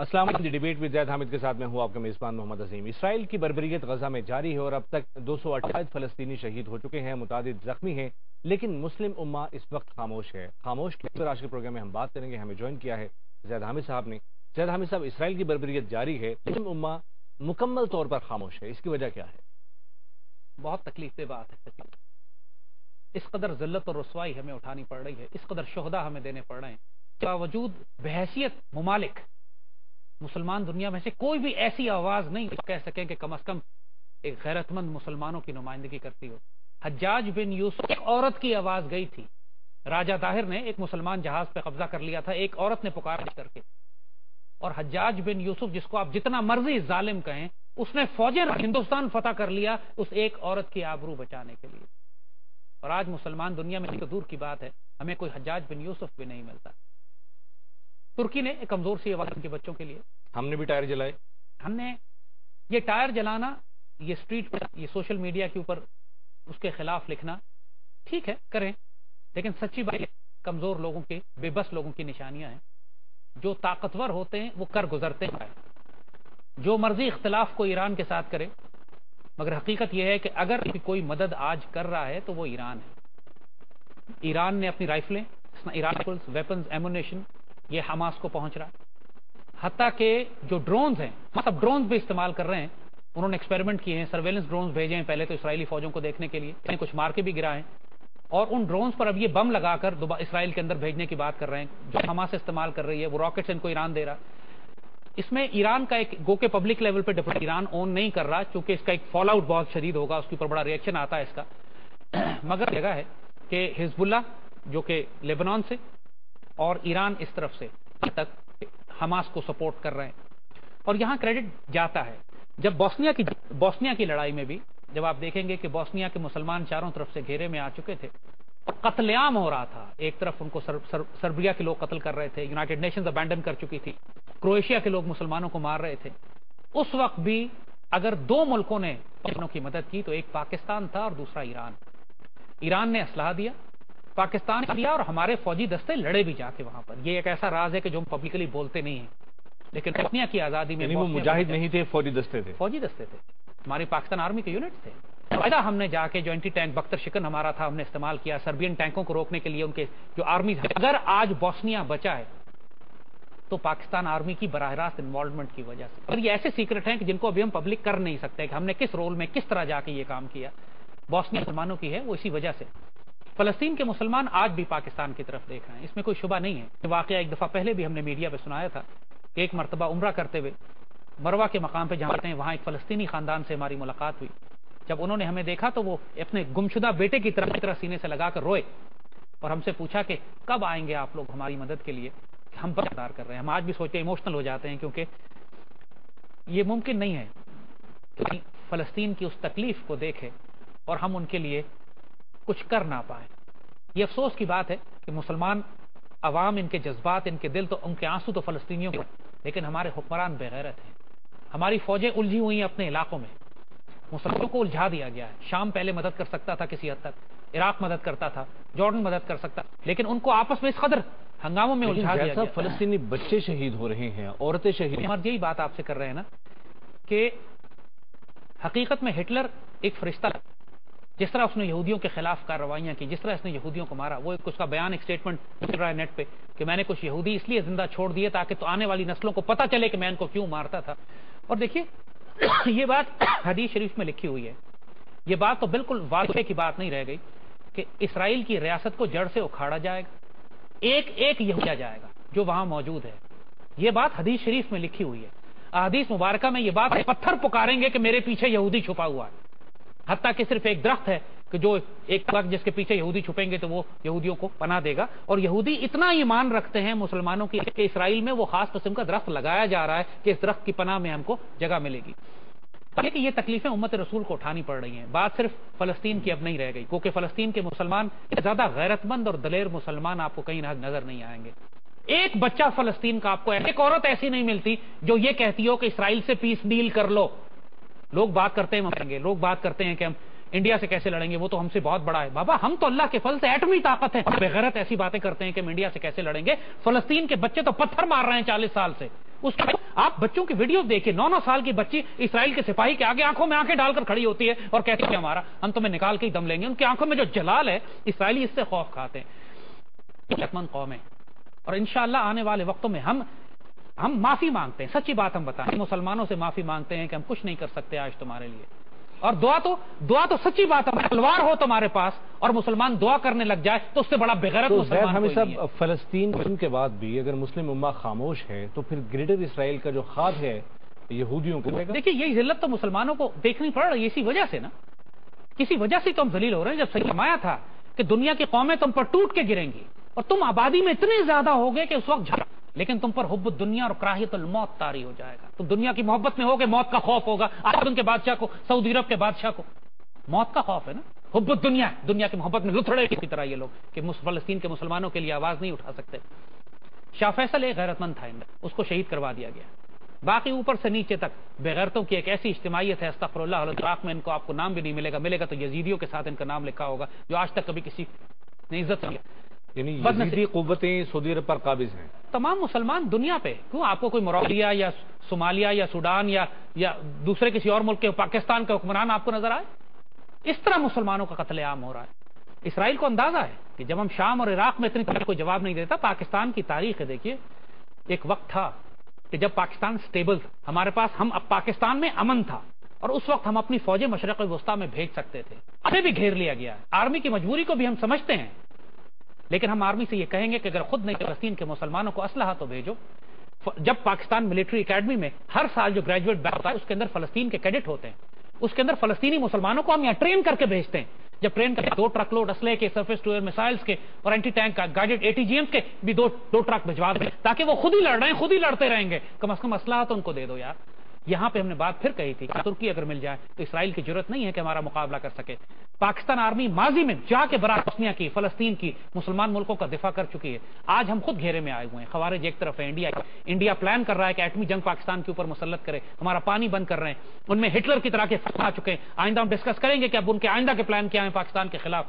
السلام علیکم۔ Debate with زید حامد کے ساتھ میں ہوں آپ کا میزبان محمد عظیم۔ اسرائیل کی بربریت غزہ میں جاری ہے اور اب تک دو سو اٹھائیس فلسطینی شہید ہو چکے ہیں، متعدد زخمی ہیں، لیکن مسلم امہ اس وقت خاموش ہے۔ خاموش کے آج کے پروگرام میں ہم بات کریں گے، ہمیں جوائن کیا ہے زید حامد صاحب نے۔ زید حامد صاحب، اسرائیل کی بربریت جاری ہے، مسلم امہ مکمل طور پر خاموش ہے۔ اس کی وجہ کیا ہے؟ بہت تکلیف دہ بات ہے۔ اس قدر ذلت اور رسوائی ہمیں اٹھانی پڑ رہی ہے، اس قدر شہدہ ہمیں دینے پڑ رہے ہیں۔ باوجود بحیثیت ممالک مسلمان دنیا میں سے کوئی بھی ایسی آواز نہیں کہہ سکیں کہ کم از کم ایک غیرت مند مسلمانوں کی نمائندگی کرتی ہو۔ حجاج بن یوسف ایک عورت کی آواز گئی تھی۔ راجہ طاہر نے ایک مسلمان جہاز پہ قبضہ کر لیا تھا، ایک عورت نے پکار کر کے۔ اور حجاج بن یوسف جس کو آپ جتنا مرضی ظالم کہیں، اس نے فوجیں ہندوستان فتح کر لیا اس ایک عورت کی آبرو بچانے کے لیے۔ اور آج مسلمان دنیا میں تو دور کی بات ہے، ہمیں کوئی حجاج بن یوسف بھی نہیں ملتا۔ ترکی نے ایک کمزور سی آواز کے بچوں کے لیے۔ ہم نے بھی ٹائر جلائے۔ ہم نے یہ ٹائر جلانا یہ اسٹریٹ پر یہ سوشل میڈیا کے اوپر اس کے خلاف لکھنا ٹھیک ہے کریں۔ لیکن سچی بات کمزور لوگوں کے بے بس لوگوں کی نشانیاں ہیں۔ جو طاقتور ہوتے ہیں وہ کر گزرتے ہیں۔ جو مرضی اختلاف کو ایران کے ساتھ کرے مگر حقیقت یہ ہے کہ اگر کوئی مدد آج کر رہا ہے تو وہ ایران ہے۔ ایران نے اپنی رائفلیں ایران ویپنز ایمونیشن یہ حماس کو پہنچ رہا ہے۔ حتیٰ کہ جو ڈرونز ہیں مطلب ڈرونز بھی استعمال کر رہے ہیں، انہوں نے ایکسپیریمنٹ کیے ہیں سرویلنس ڈرونز بھیجے ہیں پہلے تو اسرائیلی فوجوں کو دیکھنے کے لیے یعنی کچھ مار کے بھی گرا ہے اور ان ڈرونز پر اب یہ بم لگا کر اسرائیل کے اندر بھیجنے کی بات کر رہے ہیں۔ جو حماس استعمال کر رہی ہے، وہ راکٹس ان کو ایران دے رہا۔ اس میں ایران کا ایک گو کے پبلک لیول پہ ایران اون نہیں کر رہا، چونکہ اس کا ایک فال آؤٹ بہت شدید ہوگا، اس کے اوپر بڑا ریئیکشن آتا ہے اس کا۔ مگر جگہ ہے کہ حزب اللہ جو کہ لیبنان سے اور ایران اس طرف سے تک حماس کو سپورٹ کر رہے ہیں۔ اور یہاں کریڈٹ جاتا ہے۔ جب بوسنیا کی بوسنیا کی لڑائی میں بھی جب آپ دیکھیں گے کہ بوسنیا کے مسلمان چاروں طرف سے گھیرے میں آ چکے تھے، اور قتل عام ہو رہا تھا۔ ایک طرف ان کو سربیا کے لوگ قتل کر رہے تھے، یونائٹڈ نیشنز ابینڈن کر چکی تھی، کرویشیا کے لوگ مسلمانوں کو مار رہے تھے۔ اس وقت بھی اگر دو ملکوں نے کی مدد کی تو ایک پاکستان تھا اور دوسرا ایران۔ ایران نے اسلحہ دیا پاکستان دیا اور ہمارے فوجی دستے لڑے بھی جا کے وہاں پر۔ یہ ایک ایسا راز ہے کہ جو ہم پبلکلی بولتے نہیں ہیں۔ لیکن بوسنیا کی آزادی میں یعنی وہ مجاہد نہیں تھے فوجی دستے تھے۔ فوجی دستے تھے۔ ہماری پاکستان آرمی کے یونٹ تھے۔ فائدہ ہم نے جا کے جو اینٹی ٹینک بختر شکن ہمارا تھا ہم نے استعمال کیا سربین ٹینکوں کو روکنے کے لیے ان کے جو آرمی اگر آج بوسنیا بچا ہے تو پاکستان آرمی کی براہ راست انوالومنٹ کی وجہ سے۔ اور یہ ایسے سیکرٹ ہیں کہ جن کو ابھی ہم پبلک کر نہیں سکتے کہ ہم نے کس رول میں کس طرح جا کے یہ کام کیا۔ بوسنیا مسلمانوں کی ہے وہ اسی وجہ سے۔ فلسطین کے مسلمان آج بھی پاکستان کی طرف دیکھ رہے ہیں۔ اس میں کوئی شبہ نہیں ہے۔ واقعہ ایک دفعہ پہلے بھی ہم نے میڈیا پہ سنایا تھا کہ ایک مرتبہ عمرہ کرتے ہوئے مروا کے مقام پہ جہاں ہیں، وہاں ایک فلسطینی خاندان سے ہماری ملاقات ہوئی۔ جب انہوں نے ہمیں دیکھا تو وہ اپنے گمشدہ بیٹے کی طرف طرح سینے سے لگا کر روئے اور ہم سے پوچھا کہ کب آئیں گے آپ لوگ ہماری مدد کے لیے؟ ہم بردار کر رہے ہیں۔ ہم آج بھی سوچتے ایموشنل ہو جاتے ہیں کیونکہ یہ ممکن نہیں ہے کہ فلسطین کی اس تکلیف کو دیکھے اور ہم ان کے لیے کچھ کر نہ پائیں یہ افسوس کی بات ہے کہ مسلمان عوام ان کے جذبات ان کے دل تو ان کے آنسو تو فلسطینیوں کے لیکن ہمارے حکمران بغیرت ہیں۔ ہماری فوجیں الجھی ہوئی ہیں اپنے علاقوں میں۔ مسلمانوں کو الجھا دیا گیا ہے۔ شام پہلے مدد کر سکتا تھا کسی حد تک عراق مدد کرتا تھا جارڈن مدد کر سکتا لیکن ان کو آپس میں اس قدر ہنگاموں میں الجھا دیا گیا فلسطینی بچے شہید ہو رہے ہیں عورتیں شہید ہماری یہی بات آپ سے کر رہے ہیں نا کہ حقیقت میں ہٹلر ایک فرشتہ جس طرح اس نے یہودیوں کے خلاف کارروائیاں کی، جس طرح اس نے یہودیوں کو مارا، وہ ایک اس کا بیان، ایک اسٹیٹمنٹ چل رہا ہے نیٹ پہ کہ میں نے کچھ یہودی اس لیے زندہ چھوڑ دیے تاکہ تو آنے والی نسلوں کو پتہ چلے کہ میں ان کو کیوں مارتا تھا۔ اور دیکھیے، یہ بات حدیث شریف میں لکھی ہوئی ہے۔ یہ بات تو بالکل واضح کی بات نہیں رہ گئی کہ اسرائیل کی ریاست کو جڑ سے اکھاڑا جائے گا، ایک ایک یہودیا جائے گا جو وہاں موجود ہے۔ یہ بات حدیث شریف میں لکھی ہوئی ہے۔ حدیث مبارکہ میں یہ بات پتھر پکاریں گے کہ میرے پیچھے یہودی چھپا ہوا ہے۔ حتیٰ کہ صرف ایک درخت ہے کہ جو ایک درخت جس کے پیچھے یہودی چھپیں گے تو وہ یہودیوں کو پناہ دے گا۔ اور یہودی اتنا ایمان رکھتے ہیں مسلمانوں کی کہ اسرائیل میں وہ خاص قسم کا درخت لگایا جا رہا ہے کہ اس درخت کی پناہ میں ہم کو جگہ ملے گی۔ کہ یہ تکلیفیں امت رسول کو اٹھانی پڑ رہی ہیں۔ بات صرف فلسطین کی اب نہیں رہ گئی، کیونکہ فلسطین کے مسلمان زیادہ غیرت مند اور دلیر مسلمان آپ کو کہیں نظر نہیں آئیں گے۔ ایک بچہ فلسطین کا آپ کو، ایک عورت ایسی نہیں ملتی جو یہ کہتی ہو کہ اسرائیل سے پیس ڈیل کر لو۔ لوگ بات کرتے ہیں لوگ بات کرتے ہیں کہ ہم انڈیا سے کیسے لڑیں گے؟ وہ تو ہم سے بہت بڑا ہے۔ بابا، ہم تو اللہ کے فل سے ایٹمی طاقت ہے بغیرت ایسی باتیں کرتے ہیں کہ ہم انڈیا سے کیسے لڑیں گے؟ فلسطین کے بچے تو پتھر مار رہے ہیں چالیس سال سے۔ اس آپ بچوں کی ویڈیو دیکھیں نو نو سال کی بچی اسرائیل کے سپاہی کے آگے آنکھوں میں آنکھیں ڈال کر کھڑی ہوتی ہے اور کہتی ہے ہمارا، ہم تمہیں نکال کے ہی دم لیں گے۔ ان کی آنکھوں میں جو جلال ہے، اسرائیلی اس سے خوف کھاتے ہیں۔ قوم ہے۔ اور انشاءاللہ آنے والے وقتوں میں ہم ہم معافی مانگتے ہیں سچی بات ہم بتائیں۔ مسلمانوں سے معافی مانگتے ہیں کہ ہم کچھ نہیں کر سکتے آج تمہارے لیے۔ اور دعا تو دعا تو سچی بات ہے تلوار ہو تمہارے پاس اور مسلمان دعا کرنے لگ جائے تو اس سے بڑا بغیرت مسلمان صاحب فلسطین کے بعد بھی اگر مسلم امہ خاموش ہے تو پھر گریٹر اسرائیل کا جو خواب ہے یہودیوں کو دیکھیے یہی ذلت تو مسلمانوں کو دیکھنی پڑ رہی ہے اسی وجہ سے نا۔ کسی وجہ سے تو ہم ذلیل ہو رہے ہیں۔ جب صحیح فرمایا تھا کہ دنیا کی قومیں تم پر ٹوٹ کے گریں گی اور تم آبادی میں اتنے زیادہ ہو گئے کہ اس وقت لیکن تم پر حب دنیا اور کراہیت الموت تاری ہو جائے گا۔ تم دنیا کی محبت میں ہو کہ موت کا خوف ہوگا۔ آج کے بادشاہ کو، سعودی عرب کے بادشاہ کو۔ موت کا خوف ہے نا؟ حب دنیا دنیا کی محبت میں لتھڑے۔ کی طرح یہ لوگ کہ فلسطین کے مسلمانوں کے لیے آواز نہیں اٹھا سکتے۔ شاہ فیصل ایک غیرت مند تھا اس کو شہید کروا دیا گیا۔ باقی اوپر سے نیچے تک، بغیرتوں کی ایک ایسی اجتماعیت ہے، استغفر اللہ علیہ میں ان کو آپ کو نام بھی نہیں ملے گا۔ ملے گا تو یزیدیوں کے ساتھ ان کا نام لکھا ہوگا، جو آج تک کبھی کسی نے عزت یعنی قوتیں سعودی عرب پر قابض ہیں۔ تمام مسلمان دنیا پہ کیوں؟ آپ کو کوئی موریہ یا صومالیہ یا سوڈان یا یا دوسرے کسی اور ملک کے پاکستان کے حکمران آپ کو نظر آئے؟ اس طرح مسلمانوں کا قتل عام ہو رہا ہے۔ اسرائیل کو اندازہ ہے کہ جب ہم شام اور عراق میں اتنی طرح کوئی جواب نہیں دیتا پاکستان کی تاریخ ہے دیکھیے ایک وقت تھا کہ جب پاکستان سٹیبل تھا ہمارے پاس ہم اب پاکستان میں امن تھا اور اس وقت ہم اپنی فوجیں مشرق وسطی میں بھیج سکتے تھے۔ ابھی بھی گھیر لیا گیا ہے۔ آرمی کی مجبوری کو بھی ہم سمجھتے ہیں۔ لیکن ہم آرمی سے یہ کہیں گے کہ اگر خود نہیں فلسطین کے مسلمانوں کو اسلحہ تو بھیجو۔ جب پاکستان ملٹری اکیڈمی میں ہر سال جو گریجویٹ بیچ ہوتا ہے، اس کے اندر فلسطین کے کیڈٹ ہوتے ہیں۔ اس کے اندر فلسطینی مسلمانوں کو ہم یہاں ٹرین کر کے بھیجتے ہیں۔ جب ٹرین کرتے دو ٹرک لوڈ اسلحے کے سرفیس ٹو ایئر میسائلز کے اور anti tank guided A T G M کے بھی دو دو ٹرک بھجوا دیں، تاکہ وہ خود ہی لڑ رہے ہیں، خود ہی لڑتے رہیں گے۔ کم از کم اسلحہ تو ان کو دے دو یار۔ یہاں پہ ہم نے بات پھر کہی تھی کہ ترکی اگر مل جائے تو اسرائیل کی ضرورت نہیں ہے کہ ہمارا مقابلہ کر سکے۔ پاکستان آرمی ماضی میں جا کے برا بسنیا کی، فلسطین کی، مسلمان ملکوں کا دفاع کر چکی ہے۔ آج ہم خود گھیرے میں آئے ہوئے ہیں۔ خوارج ایک طرف ہے، انڈیا انڈیا پلان کر رہا ہے کہ ایٹمی جنگ پاکستان کے اوپر مسلط کرے۔ ہمارا پانی بند کر رہے ہیں۔ ان میں ہٹلر کی طرح کے آ چکے ہیں۔ آئندہ ہم ڈسکس کریں گے کہ اب ان کے آئندہ کے پلان کیا ہیں پاکستان کے خلاف۔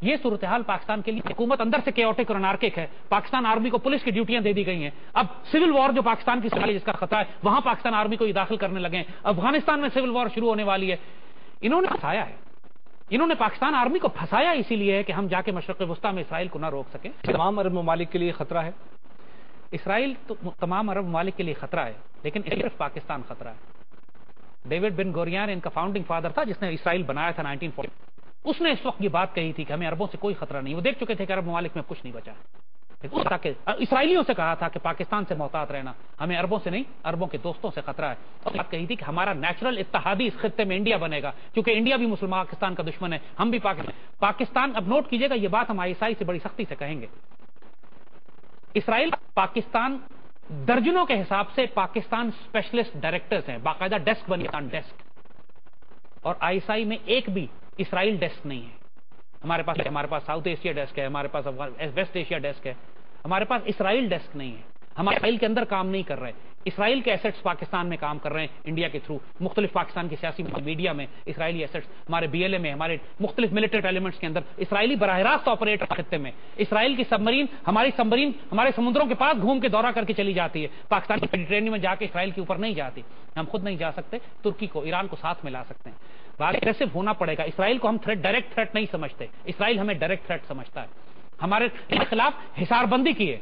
یہ صورتحال پاکستان کے لیے حکومت اندر سے کیوٹک اور انارکک ہے۔ پاکستان آرمی کو پولیس کی ڈیوٹیاں دے دی گئی ہیں۔ اب سول وار جو پاکستان کی سوال جس کا خطرہ ہے وہاں پاکستان آرمی کو یہ داخل کرنے لگے ہیں۔ افغانستان میں سول وار شروع ہونے والی ہے۔ انہوں نے پھنسایا ہے۔ انہوں نے پاکستان آرمی کو پھنسایا اسی لیے ہے کہ ہم جا کے مشرق وسطی میں اسرائیل کو نہ روک سکیں۔ تمام عرب ممالک کے لیے خطرہ ہے؟ اسرائیل تو تمام عرب ممالک کے لیے خطرہ ہے لیکن صرف پاکستان خطرہ ہے۔ ڈیوڈ بن گوریان ان کا فاؤنڈنگ فادر تھا جس نے اسرائیل بنایا تھا نائنٹین فورٹی۔ اس نے اس وقت یہ بات کہی تھی کہ ہمیں عربوں سے کوئی خطرہ نہیں، وہ دیکھ چکے تھے کہ عرب ممالک میں کچھ نہیں بچا۔ اسرائیلیوں سے کہا تھا کہ پاکستان سے محتاط رہنا، ہمیں عربوں سے نہیں، عربوں کے دوستوں سے خطرہ ہے۔ اور بات کہی تھی کہ ہمارا نیچرل اتحادی اس خطے میں انڈیا بنے گا، کیونکہ انڈیا بھی مسلمان، پاکستان کا دشمن ہے، ہم بھی پاکستان پاکستان، اب نوٹ کیجیے گا، یہ بات ہم آئی سے بڑی سختی سے کہیں گے۔ اسرائیل پاکستان درجنوں کے حساب سے پاکستان اسپیشلسٹ ڈائریکٹرز ہیں، باقاعدہ ڈیسک بنی ڈیسک اور آئی آئی میں ایک بھی اسرائیل ڈیسک نہیں ہے۔ ہمارے پاس ہمارے پاس ساؤتھ ایشیا ڈیسک ہے، ہمارے پاس ویسٹ ایشیا ڈیسک ہے۔ ہمارے پاس اسرائیل ڈیسک نہیں ہے۔ ہم اسرائیل کے اندر کام نہیں کر رہے۔ اسرائیل کے ایسٹس پاکستان میں کام کر رہے ہیں، انڈیا کے تھرو مختلف پاکستان کی سیاسی میڈیا میں اسرائیلی ایسٹس ہمارے بی ایل اے میں، ہمارے مختلف ملٹری ایلیمنٹس کے اندر اسرائیلی براہ راست آپریٹ خطے میں اسرائیل کی سبمرین ہماری سبمرین ہمارے سمندروں کے پاس گھوم کے دورہ کر کے چلی جاتی ہے۔ پاکستان کی میڈیٹرین میں جا کے اسرائیل کے اوپر نہیں جاتی۔ ہم خود نہیں جا سکتے، ترکی کو، ایران کو ساتھ ملا سکتے ہیں۔ بات اگریسو ہونا پڑے گا۔ اسرائیل کو ہم تھریٹ ڈائریکٹ تھریٹ نہیں سمجھتے۔ اسرائیل ہمیں ڈائریکٹ تھریٹ سمجھتا ہے۔ ہمارے خلاف حسار بندی کی ہے۔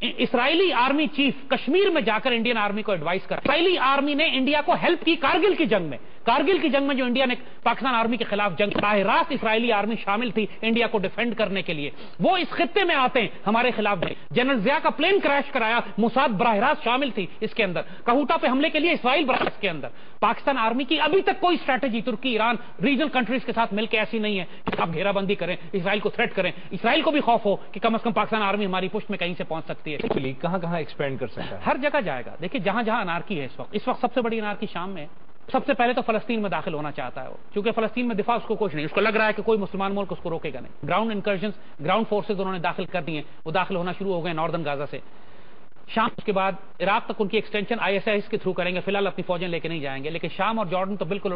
اسرائیلی آرمی چیف کشمیر میں جا کر انڈین آرمی کو ایڈوائز کر اسرائیلی آرمی نے انڈیا کو ہیلپ کی کارگل کی جنگ میں۔ کارگل کی جنگ میں جو انڈیا نے پاکستان آرمی کے خلاف جنگ براہ راست اسرائیلی آرمی شامل تھی انڈیا کو ڈیفینڈ کرنے کے لیے۔ وہ اس خطے میں آتے ہیں ہمارے خلاف جنرل ضیاء کا پلین کریش کرایا مساد براہ راست شامل تھی اس کے اندر۔ کہوٹا پہ حملے کے لیے اسرائیل براہ کے اندر۔ پاکستان آرمی کی ابھی تک کوئی strategy Turkey Iran regional countries کے ساتھ مل کے ایسی نہیں ہے کہ آپ گھیرا بندی کریں اسرائیل کو تھریٹ کریں۔ اسرائیل کو بھی خوف ہو کہ کم از کم پاکستان آرمی ہماری پشت میں کہیں سے پہنچ سکتی ہے۔ کہاں کہاں ایکسپینڈ کر سکتا ہے؟ ہر جگہ جائے گا۔ دیکھیے جہاں جہاں انارکی ہے اس وقت۔ اس وقت سب سے بڑی انارکی شام میں سب سے پہلے تو فلسطین میں داخل ہونا چاہتا ہے وہ، کیونکہ فلسطین میں دفاع اس کو کچھ نہیں، اس کو لگ رہا ہے کہ کوئی مسلمان ملک اس کو روکے گا نہیں۔ گراؤنڈ انکرجنس گراؤنڈ فورسز انہوں نے داخل کر دی ہیں وہ داخل ہونا شروع ہو گئے ناردن گازا سے۔ شام اس کے بعد عراق تک ان کی ایکسٹینشن آئی ایس ایس کے تھرو کریں گے، فی الحال اپنی فوجیں لے کے نہیں جائیں گے، لیکن شام اور جارڈن تو بالکل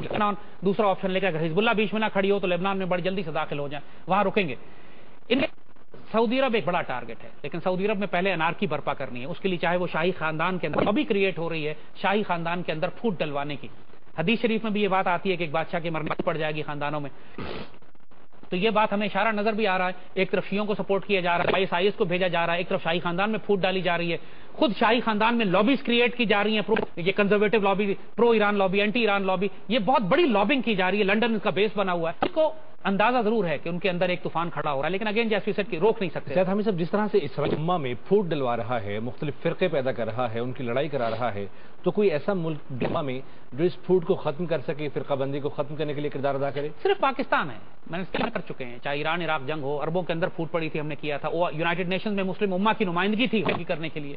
دوسرا آپشن لے کر حزب اللہ بیچ میں نہ کھڑی ہو تو لیبنان میں بڑی جلدی سے داخل ہو جائیں، وہاں رکیں گے۔ سعودی عرب ایک بڑا ٹارگٹ ہے، لیکن سعودی عرب میں پہلے انارکی برپا کرنی ہے۔ اس کے لیے چاہے وہ شاہی خاندان کے اندر ابھی کریٹ ہو رہی ہے، شاہی خاندان کے اندر پھوٹ ڈلوانے کی۔ حدیث شریف میں بھی یہ بات آتی ہے کہ ایک بادشاہ کی مرنے پڑ جائے گی خاندانوں میں۔ تو یہ بات ہمیں اشارہ نظر بھی آ رہا ہے۔ ایک طرف شیوں کو سپورٹ کیا جا رہا ہے آئی ایس آئی ایس کو بھیجا جا رہا ہے۔ ایک طرف شاہی خاندان میں پھوٹ ڈالی جا رہی ہے۔ خود شاہی خاندان میں لابیز کریٹ کی جا رہی ہیں۔ یہ conservative lobby pro Iran lobby anti Iran lobby یہ بہت بڑی لابنگ کی جا رہی ہے۔ لنڈن کا بیس بنا ہوا ہے۔ اس کو اندازہ ضرور ہے کہ ان کے اندر ایک طوفان کھڑا ہو رہا ہے لیکن اگین جیسے سیٹ کی روک نہیں سکتے۔ ہمیں سب جس طرح سے اسرائیل امہ میں پھوٹ ڈلوا رہا ہے مختلف فرقے پیدا کر رہا ہے ان کی لڑائی کرا رہا ہے تو کوئی ایسا ملک ڈما میں جو اس پھوٹ کو ختم کر سکے فرقہ بندی کو ختم کرنے کے لیے کردار ادا کرے؟ صرف پاکستان ہے میں نے کر چکے ہیں چاہے ایران عراق جنگ ہو اربوں کے اندر پھوٹ پڑی تھی ہم نے کیا تھا وہ یونائٹڈ نیشن میں مسلم اما کی نمائندگی تھی کرنے کے لیے۔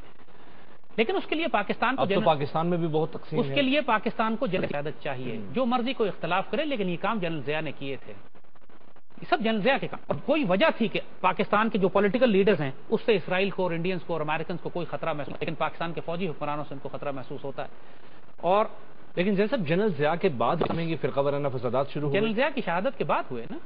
لیکن اس کے لیے پاکستان کو پاکستان میں بھی بہت تقسیم اس کے لیے پاکستان کو جنرل قیادت چاہیے جو مرضی کو اختلاف کرے لیکن یہ کام جنرل ضیاء نے کیے تھے۔ یہ سب جنرل ضیاء کے کام۔ اور کوئی وجہ تھی کہ پاکستان کے جو پولیٹیکل لیڈرز ہیں، اس سے اسرائیل کو اور انڈینز کو اور امریکنز کو کوئی خطرہ محسوس، لیکن پاکستان کے فوجی حکمرانوں سے ان کو خطرہ محسوس ہوتا ہے۔ اور لیکن جیسے جنرل ضیاء کے بعد ہمیں یہ فرقہ ورانہ فسادات شروع ہوئے۔ جنرل ضیاء کی شہادت کے بعد ہوئے نا۔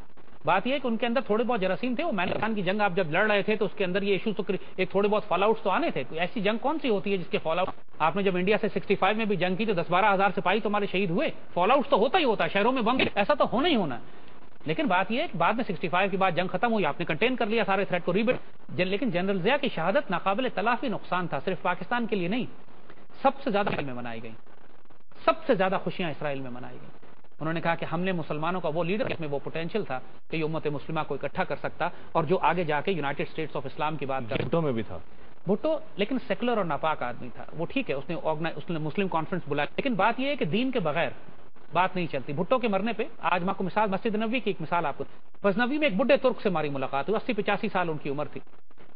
بات یہ ہے کہ ان کے اندر تھوڑے بہت جراثیم تھے، وہ خان کی جنگ آپ جب لڑ رہے تھے تو اس کے اندر یہ ایشوز تو ایک تھوڑے بہت فال آؤٹس تو آنے تھے۔ ایسی جنگ کون سی ہوتی ہے جس کے فال آؤٹ آپ نے جب انڈیا سے سکسٹی فائیو میں بھی جنگ کی تو دس بارہ ہزار سپاہی تمہارے شہید ہوئے۔ فال آؤٹس تو ہوتا ہی ہوتا ہے، شہروں میں بم ایسا تو ہونا ہی ہونا۔ لیکن بات یہ ہے کہ بعد میں سکسٹی فائیو کے بعد جنگ ختم ہوئی آپ نے کنٹین کر لیا سارے تھریٹ کو ریبٹ لیکن جنرل ضیاء کی شہادت ناقابل تلافی نقصان تھا صرف پاکستان کے لیے نہیں سب سے زیادہ میں منائی گئی سب سے زیادہ خوشیاں اسرائیل میں منائی گئی انہوں نے کہا کہ ہم نے مسلمانوں کا وہ لیڈر میں وہ پوٹینشیل تھا کہ یہ امت مسلمہ کو اکٹھا کر سکتا اور جو آگے جا کے یونائٹڈ اسٹیٹس آف اسلام کی بات بھٹو میں بھی تھا۔ بھٹو لیکن سیکولر اور ناپاک آدمی تھا۔ وہ ٹھیک ہے اس نے اس نے مسلم کانفرنس بلایا۔ لیکن بات یہ ہے کہ دین کے بغیر بات نہیں چلتی۔ بھٹو کے مرنے پہ آج ماں کو مثال مسجد نبی کی ایک مثال آپ کو۔ بس میں ایک بڈے ترک سے ہماری ملاقات ہوئی۔ اسی پچاسی سال ان کی عمر تھی۔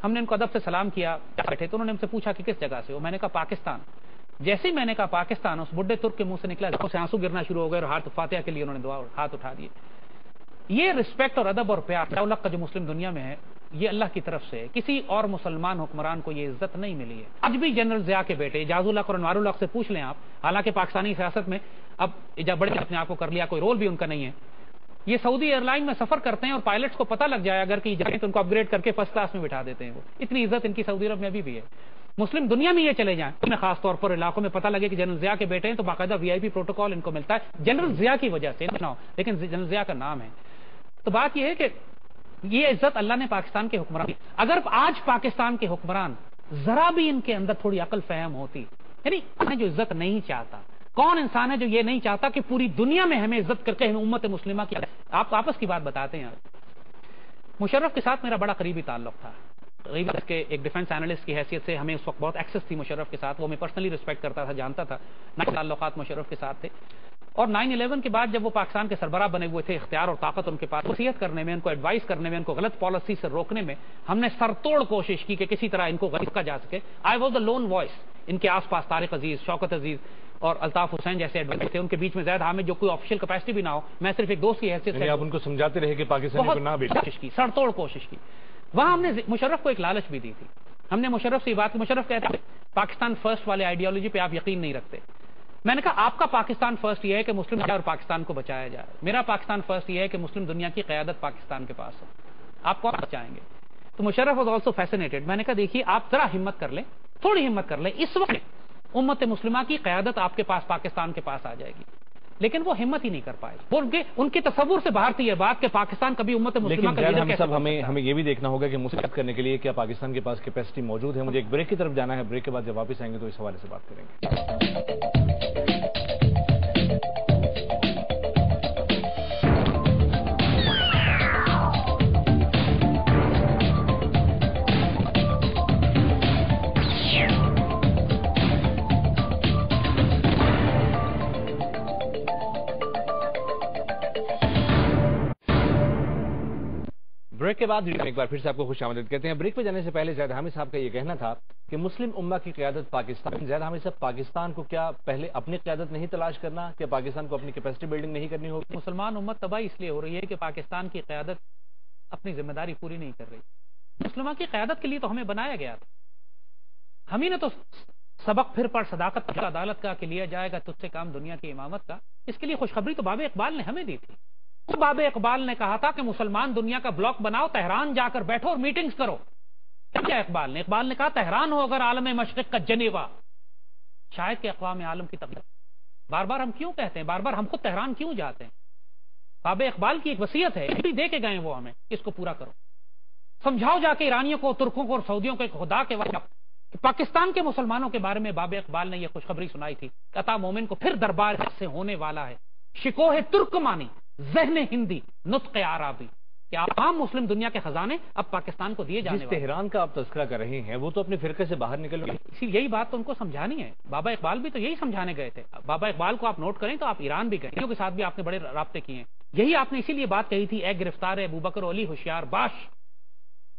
ہم نے ان کو ادب سے سلام کیا۔ بیٹھے تو انہوں نے ہم سے پوچھا کہ کس جگہ سے ہو؟ میں نے کہا پاکستان۔ جیسے ہی میں نے کہا پاکستان، اس بڈے ترک کے منہ سے نکلا۔ سے آنسو گرنا شروع ہو گئے اور ہاتھ فاتحہ کے لیے انہوں نے دعا ہاتھ اٹھا دیے۔ یہ رسپیکٹ اور ادب اور پیار کا جو مسلم دنیا میں ہے یہ اللہ کی طرف سے کسی اور مسلمان حکمران کو یہ عزت نہیں ملی ہے۔ آج بھی جنرل ضیاء کے بیٹے اجاز الق اور انوار الق سے پوچھ لیں آپ، حالانکہ پاکستانی سیاست میں اب بڑے اپنے آپ کو کر لیا، کوئی رول بھی ان کا نہیں ہے۔ یہ سعودی ایئر لائن میں سفر کرتے ہیں اور پائلٹس کو پتہ لگ جائے اگر کہ جائیں تو ان کو اپ گریڈ کر کے فرسٹ کلاس میں بٹھا دیتے ہیں وہ۔ اتنی عزت ان کی سعودی عرب میں ابھی بھی ہے۔ مسلم دنیا میں یہ چلے جائیں خاص طور پر علاقوں میں پتہ لگے کہ جنرل ضیاء کے بیٹے ہیں تو باقاعدہ وی آئی پی پروٹوکال ان کو ملتا ہے۔ جنرل ضیاء کی وجہ سے لیکن جنرل ضیاء کا نام ہے۔ تو بات یہ ہے کہ یہ عزت اللہ نے پاکستان کے حکمران اگر آج پاکستان کے حکمران ذرا بھی ان کے اندر تھوڑی عقل فہم ہوتی یعنی جو عزت نہیں چاہتا، کون انسان ہے جو یہ نہیں چاہتا کہ پوری دنیا میں ہمیں عزت کر کے ہمیں امت مسلمہ کی آپ آپس کی بات بتاتے ہیں۔ مشرف کے ساتھ میرا بڑا قریبی تعلق تھا۔ اس کے ایک ڈیفنس اینالسٹ کی حیثیت سے ہمیں اس وقت بہت ایکسس تھی مشرف کے ساتھ۔ وہ میں پرسنلی ریسپیکٹ کرتا تھا، جانتا تھا۔ تعلقات مشرف کے ساتھ تھے۔ اور نائن الیون کے بعد جب وہ پاکستان کے سربراہ بنے ہوئے تھے اختیار اور طاقت ان کے پاس وصیت کرنے میں ان کو ایڈوائز کرنے میں ان کو غلط پالیسی سے روکنے میں ہم نے سر توڑ کوشش کی کہ کسی طرح ان کو غلط کا جا سکے۔ I was the lone voice ان کے آس پاس طارق عزیز شوکت عزیز اور الطاف حسین جیسے ایڈوائز تھے۔ ان کے بیچ میں زیادہ حامد جو کوئی آفیشیل کیپیسٹی بھی نہ ہو میں صرف ایک دوست کی حیثیت یعنی سے آپ ان کو سمجھاتے رہے کہ پاکستان کوشش کی سر توڑ کوشش کی۔ وہاں ہم نے مشرف کو ایک لالچ بھی دی تھی۔ ہم نے مشرف سے بات مشرف کہتے پاکستان فرسٹ والے آئیڈیالوجی پہ آپ یقین نہیں رکھتے۔ میں نے کہا، آپ کا پاکستان فرسٹ یہ ہے کہ مسلم اور پاکستان کو بچایا جائے۔ میرا پاکستان فرسٹ یہ ہے کہ مسلم دنیا کی قیادت پاکستان کے پاس ہو۔ آپ کو بچائیں گے۔ تو مشرف واز آلسو فیسنیٹڈ میں نے کہا، دیکھیے، آپ ذرا ہمت کر لیں، تھوڑی ہمت کر لیں۔ اس وقت امت مسلمہ کی قیادت آپ کے پاس پاکستان کے پاس آ جائے گی۔ لیکن وہ ہمت ہی نہیں کر پائے۔ وہ ان کے تصور سے باہر تھی یہ بات کہ پاکستان کبھی امت مسلمہ کا سب ہمیں ہمیں یہ بھی دیکھنا ہوگا کہ مسلط کرنے کے لیے کیا پاکستان کے پاس کیپیسٹی موجود ہے۔ مجھے ایک بریک کی طرف جانا ہے۔ بریک کے بعد جب واپس آئیں گے تو اس حوالے سے بات کریں گے۔ بریک کے بعد ایک بار پھر سے آپ کو خوش آمدید کہتے ہیں۔ بریک پہ جانے سے پہلے زید حامد صاحب کا یہ کہنا تھا کہ مسلم امہ کی قیادت پاکستان زید حامد صاحب پاکستان کو کیا پہلے اپنی قیادت نہیں تلاش کرنا کہ پاکستان کو اپنی کیپیسٹی بلڈنگ نہیں کرنی ہوگی؟ مسلمان امت تباہی اس لیے ہو رہی ہے کہ پاکستان کی قیادت اپنی ذمہ داری پوری نہیں کر رہی۔ مسلمان کی قیادت کے لیے تو ہمیں بنایا گیا تھا۔ ہم ہی نے تو سبق پھر پر صداقت عدالت کا کہ لیا جائے گا، تجھ سے کام دنیا کی امامت کا۔ اس کے لیے خوشخبری تو باب اقبال نے ہمیں دی تھی۔ باب اقبال نے کہا تھا کہ مسلمان دنیا کا بلاک بناؤ، تہران جا کر بیٹھو اور میٹنگز کرو۔ کیا اقبال نے؟ اقبال نے کہا، تہران ہو اگر عالم مشرق کا جنیوا۔ شاید کہ اقوام عالم کی تقدیر بار بار ہم کیوں کہتے ہیں؟ بار بار ہم خود تہران کیوں جاتے ہیں؟ باب اقبال کی ایک وصیت ہے دے کے گئے وہ ہمیں، اس کو پورا کرو۔ سمجھاؤ جا کے ایرانیوں کو، ترکوں کو اور سعودیوں کو خدا کے وجہ پاکستان کے مسلمانوں کے بارے میں باب اقبال نے یہ خوشخبری سنائی تھی۔ عطا مومن کو پھر دربار سے ہونے والا ہے۔ شکوہ ترکمانی۔ ذہن ہندی نطق عربی۔ کہ عام مسلم دنیا کے خزانے اب پاکستان کو دیے جانے تہران کا آپ تذکرہ کر رہے ہیں وہ تو اپنے فرقے سے باہر نکل گئے۔ اسی یہی بات تو ان کو سمجھانی ہے۔ بابا اقبال بھی تو یہی سمجھانے گئے تھے۔ بابا اقبال کو آپ نوٹ کریں تو آپ ایران بھی گئے کے ساتھ بھی آپ نے بڑے رابطے کیے ہیں۔ یہی آپ نے اسی لیے بات کہی تھی اے گرفتار ہے ابو بکر علی ہوشیار باش۔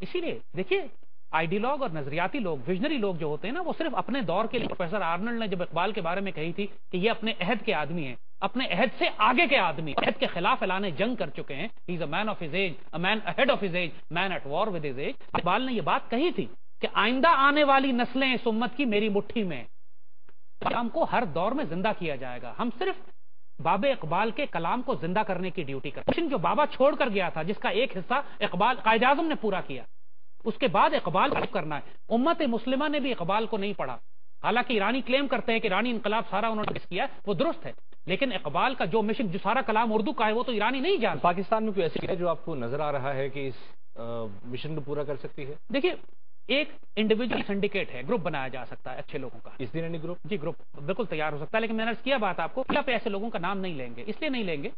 اسی لیے دیکھیے آئیڈیالوگ اور نظریاتی لوگ ویژنری لوگ جو ہوتے ہیں نا وہ صرف اپنے دور کے لیے۔ پروفیسر آرنلڈ نے جب اقبال کے بارے میں کہی تھی کہ یہ اپنے عہد کے آدمی ہیں۔ اپنے عہد سے آگے کے آدمی، عہد کے خلاف اعلانے جنگ کر چکے ہیں۔ He is a man of his age man ahead of his age man at war with his age Iqbal نے یہ بات کہی تھی کہ آئندہ آنے والی نسلیں اس امت کی میری مٹھی میں۔ کلام کو ہر دور میں زندہ کیا جائے گا۔ ہم صرف باب اقبال کے کلام کو زندہ کرنے کی ڈیوٹی کرتے جو بابا چھوڑ کر گیا تھا، جس کا ایک حصہ اقبال، قائد اعظم نے پورا کیا۔ اس کے بعد اقبال کرنا ہے۔ امت مسلمہ نے بھی اقبال کو نہیں پڑھا۔ حالانکہ ایرانی کلیم کرتے ہیں کہ ایرانی انقلاب سارا انہوں نے کیا وہ درست ہے۔ لیکن اقبال کا جو مشن جو سارا کلام اردو کا ہے وہ تو ایرانی نہیں جان پاکستان میں کوئی ایسی ہے جو آپ کو نظر آ رہا ہے کہ اس مشن کو پورا کر سکتی ہے؟ دیکھیے ایک انڈیویجل سنڈیکیٹ ہے گروپ بنایا جا سکتا ہے اچھے لوگوں کا۔ اس دن گروپ جی گروپ بالکل تیار ہو سکتا ہے لیکن میں نے کیا بات آپ کو پہ ایسے لوگوں کا نام نہیں لیں گے اس لیے نہیں لیں گے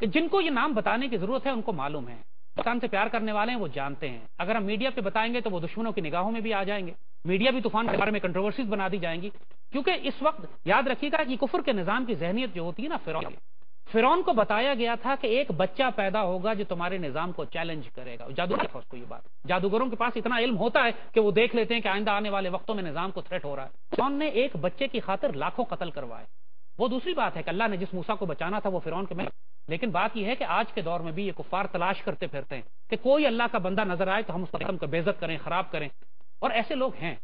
کہ جن کو یہ نام بتانے کی ضرورت ہے ان کو معلوم ہے۔ پاکستان سے پیار کرنے والے ہیں، وہ جانتے ہیں۔ اگر ہم میڈیا پہ بتائیں گے تو وہ دشمنوں کی نگاہوں میں بھی آ جائیں گے۔ میڈیا بھی طوفان کے بارے میں کنٹروورسیز بنا دی جائیں گی۔ کیونکہ اس وقت یاد رکھیے گا کہ کفر کے نظام کی ذہنیت جو ہوتی ہے نا فرون فرون کو بتایا گیا تھا کہ ایک بچہ پیدا ہوگا جو تمہارے نظام کو چیلنج کرے گا۔ جادوگر کو یہ بات۔ جادوگروں کے پاس اتنا علم ہوتا ہے کہ وہ دیکھ لیتے ہیں کہ آئندہ آنے والے وقتوں میں نظام کو تھریٹ ہو رہا ہے۔ فرون نے ایک بچے کی خاطر لاکھوں قتل کروائے۔ وہ دوسری بات ہے کہ اللہ نے جس موسا کو بچانا تھا وہ فرون کے میں لیکن بات یہ ہے کہ آج کے دور میں بھی یہ کفار تلاش کرتے پھرتے ہیں کہ کوئی اللہ کا بندہ نظر آئے تو ہم اس قسم کو بےزت کریں، خراب کریں۔ اور ایسے لوگ ہیں،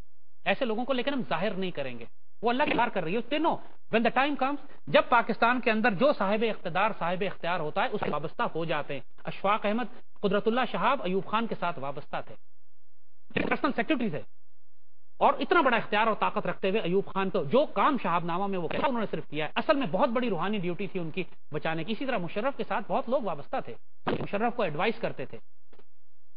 ایسے لوگوں کو لیکن ہم ظاہر نہیں کریں گے۔ وہ اللہ کی کار کر رہی ہے۔ تینوں وین دا ٹائم کمس جب پاکستان کے اندر جو صاحب اقتدار، صاحب اختیار ہوتا ہے، اس سے وابستہ ہو جاتے ہیں۔ اشفاق احمد، قدرت اللہ شہاب، ایوب خان کے ساتھ وابستہ تھے۔ پرسنل سیکرٹری تھے اور اتنا بڑا اختیار اور طاقت رکھتے ہوئے ایوب خان کو جو کام شہاب نامہ میں وہ کیا انہوں نے صرف کیا ہے، اصل میں بہت بڑی روحانی ڈیوٹی تھی ان کی بچانے کی۔ اسی طرح مشرف کے ساتھ بہت لوگ وابستہ تھے، مشرف کو ایڈوائز کرتے تھے۔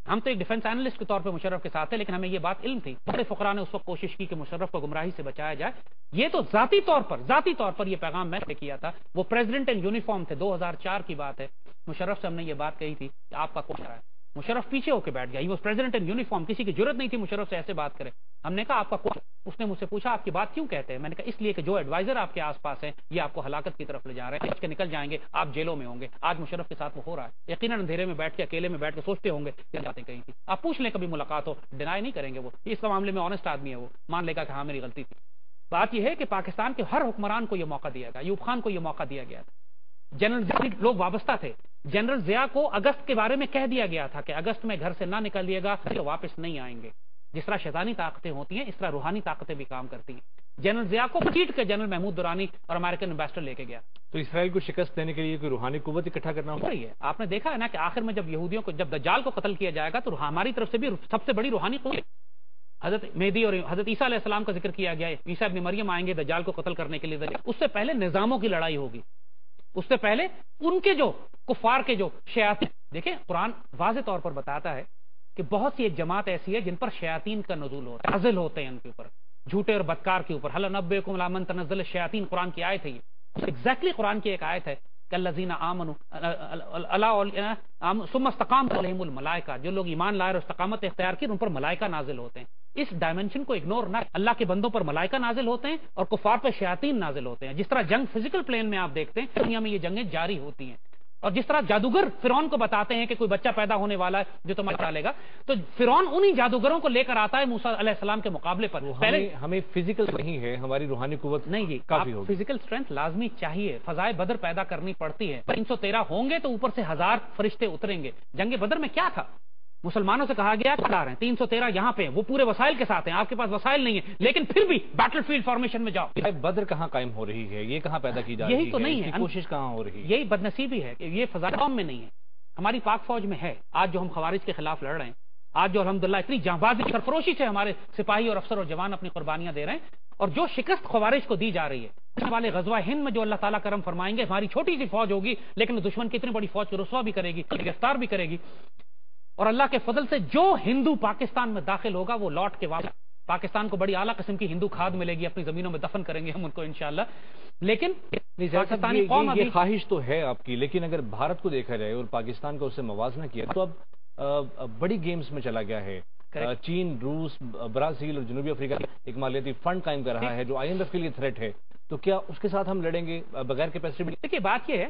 ہم تو ایک ڈیفینس اینالسٹ کے طور پہ مشرف کے ساتھ ہیں لیکن ہمیں یہ بات علم تھی۔ بڑے فقرا نے اس وقت کوشش کی کہ مشرف کو گمراہی سے بچایا جائے۔ یہ تو ذاتی طور پر، ذاتی طور پر یہ پیغام میں نے کیا تھا۔ وہ پریزیڈنٹ ان یونیفارم تھے، دو ہزار چار کی بات ہے۔ مشرف سے ہم نے یہ بات کہی تھی کہ آپ کا کون ہے مشرف پیچھے ہو کے بیٹھ گیا. پریزیڈنٹ ان یونیفارم کسی کی ضرورت نہیں تھی مشرف سے ایسے بات کرے. ہم نے کہا آپ کا کون اس نے مجھ سے پوچھا، آپ کی بات کیوں کہتے ہیں؟ میں نے کہا، اس لیے کہ جو ایڈوائزر آپ کے آس پاس ہیں، یہ آپ کو ہلاکت کی طرف لے جا رہے ہیں. اس کے نکل جائیں گے، آپ جیلوں میں ہوں گے. آج مشرف کے ساتھ وہ ہو رہا ہے. یقیناً اندھیرے میں بیٹھ کے، اکیلے میں بیٹھ کے سوچتے ہوں گے، کیا جاتے کہیں تھی آپ پوچھ لیں کبھی ملاقات ہو ڈینائی نہیں کریں گے وہ. اس معاملے میں آنےسٹ آدمی ہے وہ. مان لے گا کہ ہاں میری غلطی تھی. بات یہ ہے کہ پاکستان کے ہر حکمران کو یہ موقع دیا گیا. یوب خان کو یہ موقع دیا گیا تھا. جنرل لوگ وابستہ تھے۔ جنرل ضیاء کو اگست کے بارے میں کہہ دیا گیا تھا کہ اگست میں گھر سے نہ نکلیے گا واپس نہیں آئیں گے۔ جس طرح شیطانی طاقتیں ہوتی ہیں اس طرح روحانی طاقتیں بھی کام کرتی ہیں۔ جنرل ضیاء کو چیٹ کے جنرل محمود دورانی اور امریکن امبیسڈر لے کے گیا۔ تو اسرائیل کو شکست دینے کے لیے کوئی روحانی قوت اکٹھا کرنا ہو رہی ہے۔ آپ نے دیکھا ہے نا کہ آخر میں جب یہودیوں کو جب دجال کو قتل کیا جائے گا تو ہماری طرف سے بھی سب سے بڑی روحانی قوت حضرت مہدی اور حضرت عیسیٰ علیہ السلام کا ذکر کیا گیا ہے۔ عیسیٰ ابن مریم آئیں گے دجال کو قتل کرنے کے لیے۔ اس سے پہلے نظاموں کی لڑائی ہوگی۔ اس سے پہلے ان کے جو کفار کے جو شیاتی دیکھیں، قرآن واضح طور پر بتاتا ہے کہ بہت سی ایک جماعت ایسی ہے جن پر شیاطین کا نزول ہوتا ہے، عزل ہوتے ہیں ان کے اوپر، جھوٹے اور بدکار کے اوپر۔ حل نبے کو ملامن تنزل، شیاطین قرآن کی آیت ہے یہ۔ ایگزیکٹلی قرآن کی ایک آیت ہے۔ کہ اللہ آمن ثم استقام علیہم الملائکہ، جو لوگ ایمان لائے اور استقامت اختیار کی، ان پر ملائکہ نازل ہوتے ہیں۔ اس ڈائمنشن کو اگنور نہ اللہ کے بندوں پر ملائکہ نازل ہوتے ہیں اور کفار پر شیاطین نازل ہوتے ہیں۔ جس طرح جنگ فزیکل پلین میں آپ دیکھتے ہیں، دنیا میں یہ جنگیں جاری ہوتی ہیں۔ اور جس طرح جادوگر فرون کو بتاتے ہیں کہ کوئی بچہ پیدا ہونے والا ہے جو تمہیں ڈالے گا تو فرون انہی جادوگروں کو لے کر آتا ہے موسا علیہ السلام کے مقابلے پر۔ پہلے ہمیں فزیکل نہیں ہے ہماری روحانی قوت نہیں جی کافی فزیکل اسٹرینتھ لازمی چاہیے۔ فضائے بدر پیدا کرنی پڑتی ہے۔ تین سو تیرہ ہوں گے تو اوپر سے ہزار فرشتے اتریں گے۔ جنگ بدر میں کیا تھا؟ مسلمانوں سے کہا گیا کہ ہیں تین سو تیرہ یہاں پہ وہ پورے وسائل کے ساتھ ہیں۔ آپ کے پاس وسائل نہیں ہے لیکن پھر بھی بیٹل فیلڈ فارمیشن میں جاؤ۔ بدر کہاں قائم ہو رہی ہے؟ یہ کہاں پیدا کی جا رہی ہے؟ یہی تو نہیں ہے۔ کوشش کہاں ہو رہی ہے؟ یہی بد نصیبی ہے کہ یہ فضا قوم میں نہیں ہے۔ ہماری پاک فوج میں ہے۔ آج جو ہم خوارج کے خلاف لڑ رہے ہیں آج جو الحمدللہ اتنی جہاں سرفروشی سے ہمارے سپاہی اور افسر اور جوان اپنی قربانیاں دے رہے ہیں اور جو شکست خوارج کو دی جا رہی ہے والے غزوہ ہند میں جو اللہ تعالیٰ کرم فرمائیں گے ہماری چھوٹی سی فوج ہوگی لیکن دشمن کی اتنی بڑی فوج کو رسوا بھی کرے گی گرفتار بھی کرے گی۔ اور اللہ کے فضل سے جو ہندو پاکستان میں داخل ہوگا وہ لوٹ کے واپس پاکستان کو بڑی اعلیٰ قسم کی ہندو کھاد ملے گی اپنی زمینوں میں دفن کریں گے ہم ان کو انشاءاللہ۔ لیکن پاکستانی قوم یہ خواہش تو ہے آپ کی لیکن اگر بھارت کو دیکھا جائے اور پاکستان کا اسے موازنہ کیا تو اب بڑی گیمز میں چلا گیا ہے۔ چین روس برازیل اور جنوبی افریقہ ایک مالیاتی فنڈ قائم کر رہا ہے جو آئی این ایف کے لیے تھریٹ ہے۔ تو کیا اس کے ساتھ ہم لڑیں گے؟ بغیر کیپیسٹی دیکھیے بات یہ ہے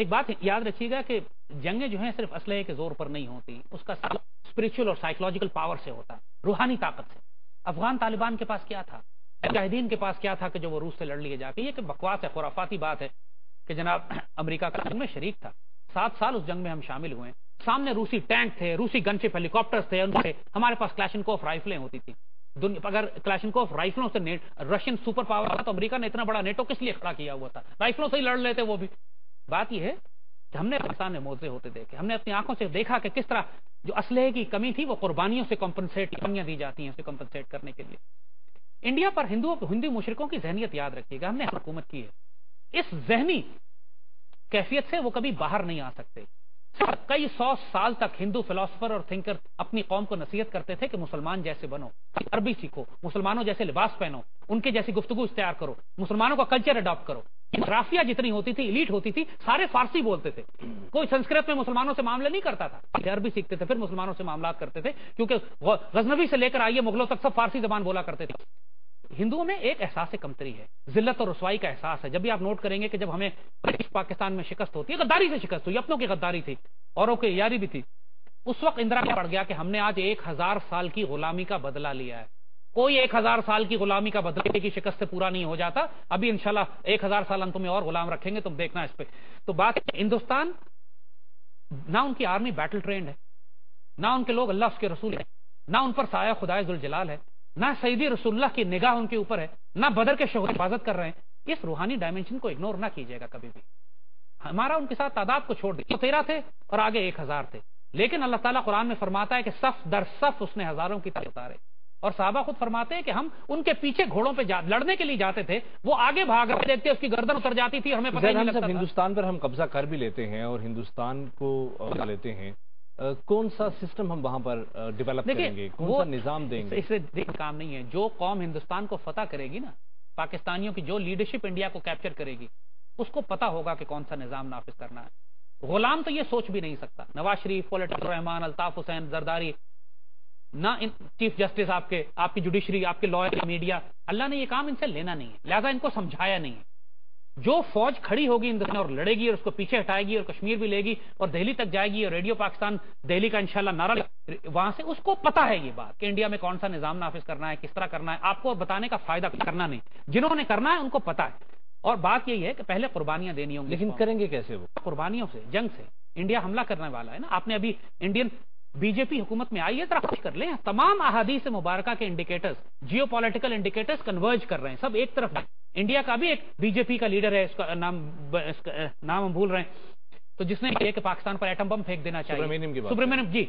ایک بات یاد رکھیے گا کہ جنگیں جو ہیں صرف اسلحے کے زور پر نہیں ہوتی، اس کا اسپرچل اور سائیکولوجیکل پاور سے ہوتا، روحانی طاقت سے۔ افغان طالبان کے پاس کیا تھا؟ مجاہدین کے پاس کیا تھا کہ جو وہ روس سے لڑ لیے جا کے یہ کہ بکواس ہے، خرافاتی بات ہے کہ جناب امریکہ کا جنگ میں شریک تھا۔ سات سال اس جنگ میں ہم شامل ہوئے۔ سامنے روسی ٹینک تھے، روسی گن چپ ہیلی کاپٹر تھے ہمارے پاس کلاشن کوف رائفلیں ہوتی تھی اگر کلاشن کوف رائفلوں سے رشین سپر پاور تھا تو امریکہ نے اتنا بڑا نیٹو کس لیے کھڑا کیا ہوا تھا؟ رائفلوں سے ہی لڑ لیتے وہ بھی۔ بات یہ ہے کہ ہم نے پاکستان میں موزے ہوتے دیکھے، ہم نے اپنی آنکھوں سے دیکھا کہ کس طرح جو اسلحے کی کمی تھی وہ قربانیوں سے کمپنسیٹ کمیاں دی جاتی ہیں اسے کمپنسیٹ کرنے کے لیے۔ انڈیا پر ہندو ہندو مشرقوں کی ذہنیت یاد رکھیے گا، ہم نے حکومت کی ہے۔ اس ذہنی کیفیت سے وہ کبھی باہر نہیں آ سکتے۔ کئی سو سال تک ہندو فلاسفر اور تھنکر اپنی قوم کو نصیحت کرتے تھے کہ مسلمان جیسے بنو، عربی سیکھو، مسلمانوں جیسے لباس پہنو، ان کے جیسی گفتگو اختیار کرو، مسلمانوں کا کلچر اڈاپٹ کرو۔ رافیہ جتنی ہوتی تھی ایلیٹ ہوتی تھی، سارے فارسی بولتے تھے۔ کوئی سنسکرت میں مسلمانوں سے معاملے نہیں کرتا تھا۔ عربی سیکھتے تھے، پھر مسلمانوں سے معاملات کرتے تھے، کیونکہ غزنوی سے لے کر آئیے، مغلوں تک سب فارسی زبان بولا کرتے تھے۔ ہندوؤں میں ایک احساس کمتری ہے، ذلت اور رسوائی کا احساس ہے۔ جب بھی آپ نوٹ کریں گے کہ جب ہمیں پاکستان میں شکست ہوتی ہے غداری سے شکست ہوئی، اپنوں کی غداری تھی، اوروں کی یاری بھی تھی۔ اس وقت اندرا پڑ گیا کہ ہم نے آج ایک ہزار سال کی غلامی کا بدلہ لیا ہے۔ کوئی ایک ہزار سال کی غلامی کا بدلے کی شکست سے پورا نہیں ہو جاتا۔ ابھی انشاءاللہ ایک ہزار سال ہم تمہیں اور غلام رکھیں گے، تم دیکھنا اس پہ۔ تو بات ہندوستان نہ ان کی آرمی بیٹل ٹرینڈ ہے، نہ ان کے لوگ اللہ اس کے رسول ہیں، نہ ان پر سایہ خدا ذوالجلال ہے، نہ سعیدی رسول اللہ کی نگاہ ان کے اوپر ہے، نہ بدر کے شوہر حفاظت کر رہے ہیں۔ اس روحانی ڈائمنشن کو اگنور نہ کیجیے گا کبھی بھی۔ ہمارا ان کے ساتھ تعداد کو چھوڑ دیا تیرہ تھے اور آگے ایک ہزار تھے۔ لیکن اللہ تعالیٰ قرآن میں فرماتا ہے کہ صف در صف اس نے ہزاروں کی اتارے اور صحابہ خود فرماتے ہیں کہ ہم ان کے پیچھے گھوڑوں پہ لڑنے کے لیے جاتے تھے وہ آگے بھاگ رہے دیکھتے اس کی گردن اتر جاتی تھی ہمیں پتہ نہیں لگتا ہندوستان پر ہم قبضہ کر بھی لیتے ہیں اور ہندوستان کو لیتے ہیں۔ کون سا سسٹم ہم وہاں پر ڈیولپ کریں گے؟ کون سا نظام دیں گے؟ اس سے کام نہیں ہے۔ جو قوم ہندوستان کو فتح کرے گی نا پاکستانیوں کی جو لیڈرشپ انڈیا کو کیپچر کرے گی اس کو پتا ہوگا کہ کون سا نظام نافذ کرنا ہے۔ غلام تو یہ سوچ بھی نہیں سکتا۔ نواز شریف پولیٹک رحمان الطاف حسین زرداری نہ چیف جسٹس آپ کے آپ کی جوڈیشری آپ کے لائر میڈیا اللہ نے یہ کام ان سے لینا نہیں ہے لہٰذا ان کو سمجھایا نہیں ہے۔ جو فوج کھڑی ہوگی ہندوستان اور لڑے گی اور اس کو پیچھے ہٹائے گی اور کشمیر بھی لے گی اور دہلی تک جائے گی اور ریڈیو پاکستان دہلی کا انشاءاللہ نعرہ وہاں سے اس کو پتا ہے یہ بات کہ انڈیا میں کون سا نظام نافذ کرنا ہے کس طرح کرنا ہے آپ کو بتانے کا فائدہ کرنا نہیں۔ جنہوں نے کرنا ہے ان کو پتا ہے۔ اور بات یہی ہے کہ پہلے قربانیاں دینی ہوں گی۔ لیکن کریں گے کیسے وہ؟ قربانیوں سے جنگ سے۔ انڈیا حملہ کرنے والا ہے نا۔ آپ نے ابھی انڈین بی جے پی حکومت میں آئی ہے ذرا کر لیں۔ تمام احادیث مبارکہ کے indicators geopolitical indicators converge کر رہے ہیں، سب ایک طرف انڈیا کا بھی ایک بی جے پی کا لیڈر ہے، اس کا نام نام ہم بھول رہے ہیں۔ تو جس نے کہ پاکستان پر ایٹم بم پھینک دینا چاہیے۔ سپریمینیم جی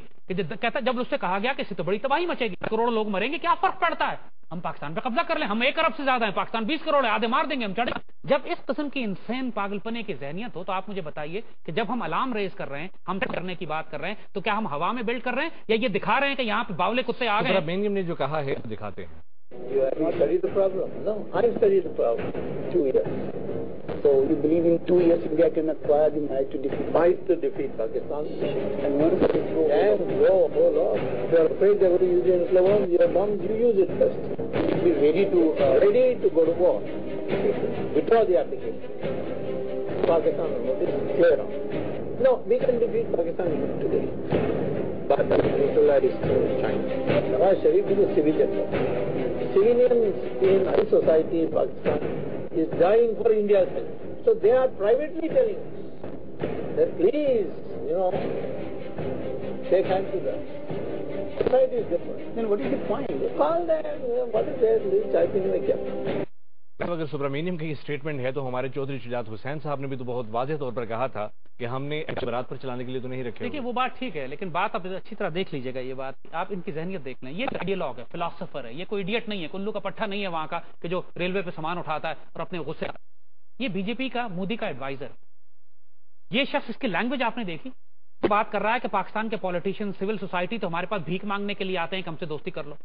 کہتا جب اس سے کہا گیا کہ تو بڑی تباہی مچے گی کروڑ لوگ مریں گے کیا فرق پڑتا ہے؟ ہم پاکستان پہ قبضہ کر لیں ہم ایک ارب سے زیادہ ہیں پاکستان بیس کروڑ ہے آدھے مار دیں گے ہم چڑھے جب اس قسم کی انسین پاگل پنے کی ذہنیت ہو تو آپ مجھے بتائیے کہ جب ہم الارم ریز کر رہے ہیں ہم کرنے کی بات کر رہے ہیں تو کیا ہم ہوا میں بلڈ کر رہے ہیں؟ یا یہ دکھا رہے ہیں کہ یہاں پہ باولے کتے آ گئے نے جو کہا ہے دکھاتے ہیں۔ So you believe in two years India can acquire the might to defeat might to defeat Pakistan? And once it go, can go, hold on. If you are afraid they are going to use your bombs, your bombs, you use it first. Be ready to uh, ready to go to war. Withdraw the application. Pakistan, this is clear. No, we can defeat Pakistan today. But the neutralize China. Nawaz Sharif is a civilian civilians in our society in Pakistan is dying for India's help. So they are privately telling us that please, you know, take hands with them. Society is different. Then what is the point? Call them. What is their list? I think we kept. اگر سبرامینیم کا یہ statement ہے تو ہمارے چودھری شجاعت حسین صاحب نے بھی تو بہت واضح طور پر کہا تھا کہ ہم نے برات پر چلانے کے لیے تو نہیں رکھے دیکھیے وہ بات ٹھیک ہے لیکن بات اب اچھی طرح دیکھ لیجیے گا یہ بات۔ آپ ان کی ذہنیت دیکھ لیں۔ یہ آئیڈیالوگ ہے فلاسفر ہے۔ یہ کوئی ایڈیٹ نہیں ہے۔ کلو کا پٹھا نہیں ہے وہاں کا کہ جو ریلوے پہ سامان اٹھاتا ہے اور اپنے غصے یہ بی جے پی کا مودی کا ایڈوائزر یہ شخص اس کی لینگویج آپ نے دیکھی؟ بات کر رہا ہے کہ پاکستان کے پالیٹیشین سول سوسائٹی تو ہمارے پاس بھیک مانگنے کے لیے آتے ہیں کہ ہم سے دوستی کر لو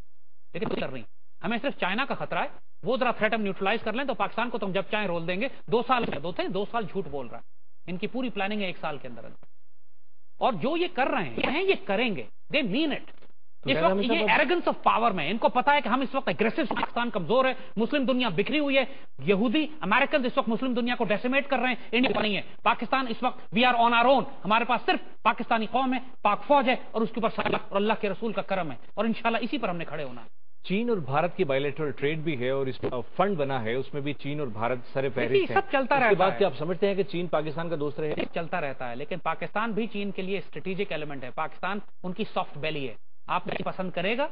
لیکن کر رہی ہمیں صرف چائنا کا خطرہ ہے۔ وہ ذرا تھریٹ ہم نیوٹرلائز کر لیں تو پاکستان کو تو ہم جب چاہیں رول دیں گے۔ دو سال دو تھے دو سال جھوٹ بول رہا ہے۔ ان کی پوری پلاننگ ہے ایک سال کے اندر۔ اور جو یہ کر رہے ہیں یہ کریں گے۔ دے مین اٹ اس وقت یہ ایرگنس آف پاور میں ان کو پتا ہے کہ ہم اس وقت اگریسو پاکستان کمزور ہے مسلم دنیا بکھری ہوئی ہے۔ یہودی امریکن اس وقت مسلم دنیا کو ڈیسیمیٹ کر رہے ہیں۔ انڈیا نہیں ہے۔ پاکستان اس وقت we are on our own ہمارے پاس صرف پاکستانی قوم ہے پاک فوج ہے اور اس کے اوپر اور اللہ کے رسول کا کرم ہے۔ اور انشاءاللہ اسی پر ہم نے کھڑے ہونا ہے۔ چین اور بھارت کی بائیلیٹرل ٹریڈ بھی ہے اور اس فنڈ بنا ہے اس میں بھی چین اور بھارت سر فہرست سب چلتا رہتا ہے۔ بات آپ سمجھتے ہیں کہ چین پاکستان کا دوست رہے؟ چلتا رہتا ہے لیکن پاکستان بھی چین کے لیے اسٹریٹجک ایلیمنٹ ہے۔ پاکستان ان کی سافٹ بیلی ہے۔ آپ نہیں پسند کرے گا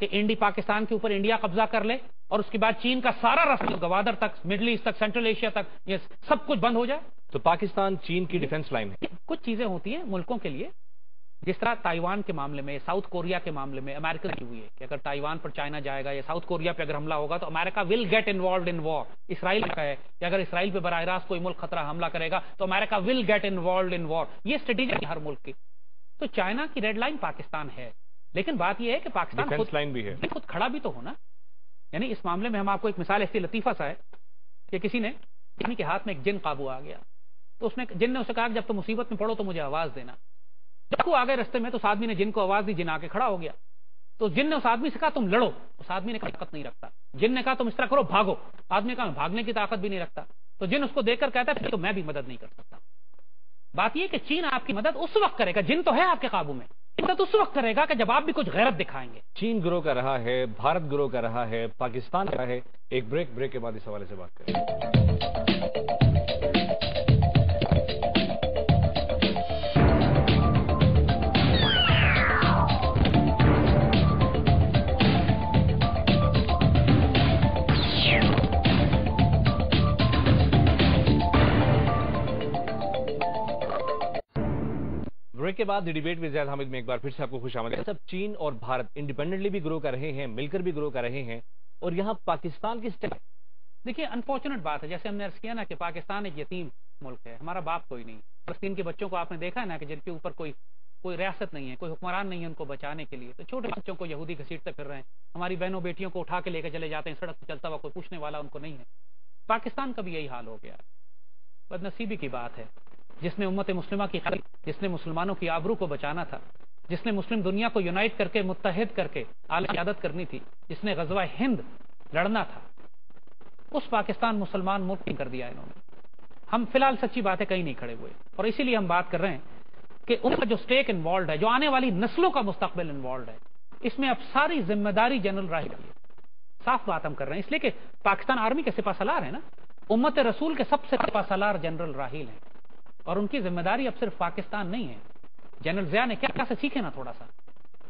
کہ انڈی پاکستان کے اوپر انڈیا قبضہ کر لے اور اس کے بعد چین کا سارا رستہ گوادر تک مڈل ایسٹ تک سینٹرل ایشیا تک یہ سب کچھ بند ہو جائے۔ تو پاکستان چین کی ڈیفنس لائن ہے۔ کچھ چیزیں ہوتی ہیں ملکوں کے لیے جس طرح تائیوان کے معاملے میں ساؤتھ کوریا کے معاملے میں امریکہ کی ہوئی ہے کہ اگر تائیوان پر چائنا جائے گا یا ساؤتھ کوریا پہ اگر حملہ ہوگا تو امریکہ ول گیٹ انوالوڈ ان وار اسرائیل کا ہے کہ اگر اسرائیل پہ براہ راست کوئی ملک خطرہ حملہ کرے گا تو امریکہ ول گیٹ انوالوڈ ان وار یہ اسٹریٹجی ہے ہر ملک کی۔ تو چائنا کی ریڈ لائن پاکستان ہے۔ لیکن بات یہ ہے کہ پاکستان خود لائن بھی ہے۔ خود کھڑا بھی تو ہونا۔ یعنی اس معاملے میں ہم آپ کو ایک مثال ایسی لطیفہ سا ہے کہ کسی نے کسی کے ہاتھ میں ایک جن قابو آ گیا۔ تو اس نے جن نے اسے کہا کہ جب تم مصیبت میں پڑھو تو مجھے آواز دینا۔ جب آگے رستے میں تو اس آدمی نے جن کو آواز دی جن آ کے کھڑا ہو گیا۔ تو جن نے اس آدمی سے کہا تم لڑو۔ اس آدمی نے طاقت نہیں رکھتا۔ جن نے کہا تم اس طرح کرو، بھاگو۔ آدمی نے کہا بھاگنے کی طاقت بھی نہیں رکھتا۔ تو جن اس کو دیکھ کر کہتا ہے تو میں بھی مدد نہیں کر سکتا۔ بات یہ کہ چین آپ کی مدد اس وقت کرے گا، جن تو ہے آپ کے قابو میں۔ مدد اس وقت کرے گا کہ جب آپ بھی کچھ غیرت دکھائیں گے۔ چین گرو کا رہا ہے، بھارت گرو کا رہا ہے، پاکستان کا ہے۔ ایک بریک بریک کے بعد اس حوالے سے بات کریں۔ بریک کے بعد ڈیبیٹ میں زیاد حامد میں ایک بار پھر سے آپ کو خوش آمد ہے۔ سب چین اور بھارت انڈیپینڈنٹلی بھی گرو کر رہے ہیں مل کر بھی گرو کر رہے ہیں اور یہاں پاکستان کی سٹیپ دیکھیے انفارچونیٹ بات ہے، جیسے ہم نے عرض کیا نا کہ پاکستان ایک یتیم ملک ہے، ہمارا باپ کوئی نہیں۔ فلسطین کے بچوں کو آپ نے دیکھا ہے نا کہ جن کے اوپر کوئی کوئی ریاست نہیں ہے، کوئی حکمران نہیں ہے ان کو بچانے کے لیے۔ تو چھوٹے بچوں کو یہودی گھسیٹتے پھر رہے ہیں۔ ہماری بہنوں بیٹیوں کو اٹھا کے لے کے چلے جاتے ہیں، سڑک پہ چلتا ہوا کوئی پوچھنے والا ان کو نہیں ہے۔ پاکستان کا بھی یہی حال ہو گیا۔ بد نصیبی کی بات ہے۔ جس نے امت مسلمہ کی خرید جس نے مسلمانوں کی آبرو کو بچانا تھا، جس نے مسلم دنیا کو یونائٹ کر کے متحد کر کے اعلی عادت کرنی تھی، جس نے غزوہ ہند لڑنا تھا۔ اس پاکستان مسلمان ملک کر دیا انہوں نے۔ ہم فی الحال سچی باتیں کہیں نہیں کھڑے ہوئے۔ اور اسی لیے ہم بات کر رہے ہیں کہ ان کا جو سٹیک انوالوڈ ہے، جو آنے والی نسلوں کا مستقبل انوالوڈ ہے، اس میں اب ساری ذمہ داری جنرل راہی صاف بات ہم کر رہے ہیں۔ اس لیے کہ پاکستان آرمی کے سپاہ سالار ہے نا۔ امت رسول کے سب سے سپاہ سالار جنرل راہیل ہیں۔ اور ان کی ذمہ داری اب صرف پاکستان نہیں ہے۔ جنرل ضیاء نے کیا سے سیکھے نا تھوڑا سا؟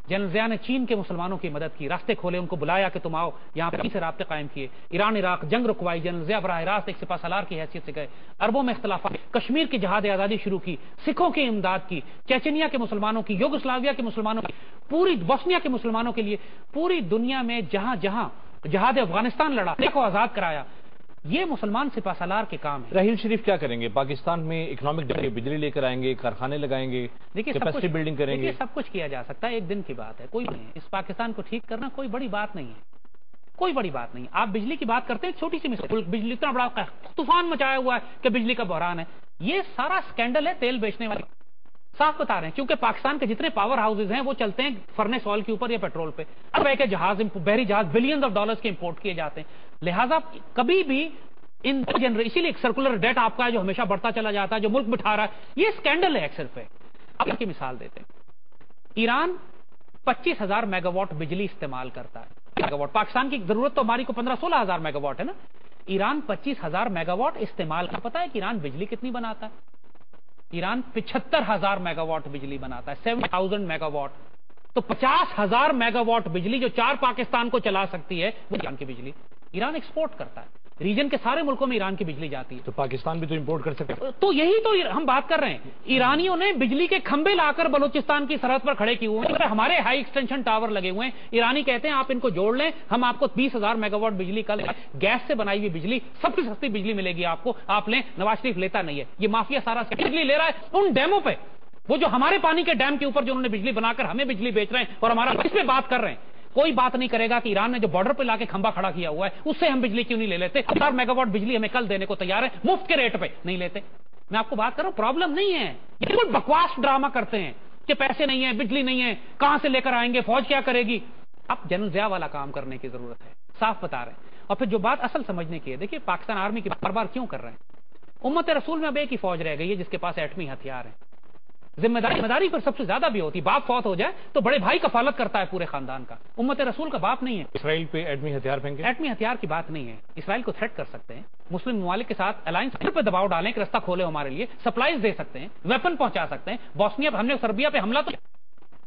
جنرل ضیاء نے چین کے مسلمانوں کی مدد کی، راستے کھولے، ان کو بلایا کہ تم آؤ، یہاں پہ سے رابطے قائم کیے۔ ایران، عراق، جنگ رکوائی، جنرل ضیاء براہ راست ایک سپاہ سالار کی حیثیت سے گئے۔ اربوں میں اختلافات، کشمیر کی جہاد آزادی شروع کی، سکھوں کی امداد کی، چیچنیا کے مسلمانوں کی یوگسلاویا کے مسلمانوں کی، پوری بوسنیا کے مسلمانوں کے لیے، پوری دنیا میں جہاں جہاں جہاد افغانستان لڑا کو آزاد کرایا۔ یہ مسلمان سپاہ سالار کے کام ہے رحیل شریف کیا کریں گے؟ پاکستان میں اکنامک بجلی لے کر آئیں گے کارخانے لگائیں گے دیکھیے بلڈنگ کریں گے۔ سب کچھ کیا جا سکتا ہے ایک دن کی بات ہے کوئی نہیں۔ اس پاکستان کو ٹھیک کرنا کوئی بڑی بات نہیں ہے۔ کوئی بڑی بات نہیں۔ آپ بجلی کی بات کرتے ہیں چھوٹی سی مثال۔ بجلی اتنا بڑا طوفان مچایا ہوا ہے کہ بجلی کا بحران ہے۔ یہ سارا سکینڈل ہے تیل بیچنے والے صاف بتا رہے ہیں کیونکہ پاکستان کے جتنے پاور ہاؤسز ہیں وہ چلتے ہیں فرنس آئل کے اوپر یا پیٹرول پہ۔ اب ایک جہاز بحری جہاز بلین آف ڈالرز کے امپورٹ کیے جاتے ہیں۔ لہٰذا کبھی بھی ان جنر اسی لیے ایک سرکولر ڈیٹ آپ کا ہے جو ہمیشہ بڑھتا چلا جاتا ہے، جو ملک بٹھا رہا ہے، یہ اسکینڈل ہے ایک صرف ہے اب کی مثال دیتے ہیں۔ ایران پچیس ہزار میگا واٹ بجلی استعمال کرتا ہے۔ میگا واٹ پاکستان کی ضرورت تو ہماری کو پندرہ سولہ ہزار میگا واٹ ہے نا۔ ایران پچیس ہزار میگا واٹ استعمال کا پتا ہے کہ ایران بجلی کتنی بناتا ہے؟ ایران پچہتر ہزار میگا واٹ بجلی بناتا ہے۔ سیون تھاؤزینڈ میگا واٹ تو پچاس ہزار میگا واٹ بجلی جو چار پاکستان کو چلا سکتی ہے، وہ ایران کی بجلی۔ ایران ایکسپورٹ کرتا ہے۔ ریجن کے سارے ملکوں میں ایران کی بجلی جاتی ہے۔ تو پاکستان بھی تو امپورٹ کر سکتے تو یہی تو ہم بات کر رہے ہیں۔ ایرانیوں نے بجلی کے کھمبے لا کر بلوچستان کی سرحد پر کھڑے کیے ہوئے ہیں۔ ہمارے ہائی ایکسٹینشن ٹاور لگے ہوئے ہیں ایرانی کہتے ہیں آپ ان کو جوڑ لیں ہم آپ کو بیس ہزار میگا واٹ بجلی کل گیس سے بنائی ہوئی بجلی سب سے سستی بجلی ملے گی آپ کو۔ آپ لیں نواز شریف لیتا نہیں ہے۔ یہ مافیا سارا بجلی لے رہا ہے ان ڈیموں پہ۔ وہ جو ہمارے پانی کے ڈیم کے اوپر جو انہوں نے بجلی بنا کر ہمیں بجلی بیچ رہے ہیں اور ہمارا اس پہ بات کر رہے ہیں۔ کوئی بات نہیں کرے گا کہ ایران نے جو بارڈر پہ لا کے کھمبا کھڑا کیا ہوا ہے، اس سے ہم بجلی کیوں نہیں لے لیتے؟ ہزار میگا واٹ بجلی ہمیں کل دینے کو تیار ہے، مفت کے ریٹ پہ نہیں لیتے۔ میں آپ کو بات کر رہا ہوں پرابلم نہیں ہے۔ بالکل بکواس ڈرامہ کرتے ہیں کہ پیسے نہیں ہیں، بجلی نہیں ہے، کہاں سے لے کر آئیں گے، فوج کیا کرے گی؟ اب جنرل ضیاء والا کام کرنے کی ضرورت ہے، صاف بتا رہے ہیں۔ اور پھر جو بات اصل سمجھنے کی ہے، دیکھیے پاکستان آرمی کی بار بار کیوں کر رہے ہیں؟ امت رسول میں اب ایک ہی فوج رہ گئی ہے جس کے پاس ایٹمی ہتھیار ہے ذمہ داری ذمہ داری پر سب سے زیادہ بھی ہوتی باپ فوت ہو جائے تو بڑے بھائی کفالت کرتا ہے پورے خاندان کا۔ امت رسول کا باپ نہیں ہے۔ اسرائیل پہ ایٹمی ہتھیار پھینکے۔ ایٹمی ہتھیار کی بات نہیں ہے۔ اسرائیل کو تھریٹ کر سکتے ہیں۔ مسلم ممالک کے ساتھ الائنس پہ دباؤ ڈالیں کہ رستہ کھولے ہمارے لیے۔ سپلائیز دے سکتے ہیں ویپن پہنچا سکتے ہیں۔ بوسنیا ہم نے سربیا پہ حملہ تو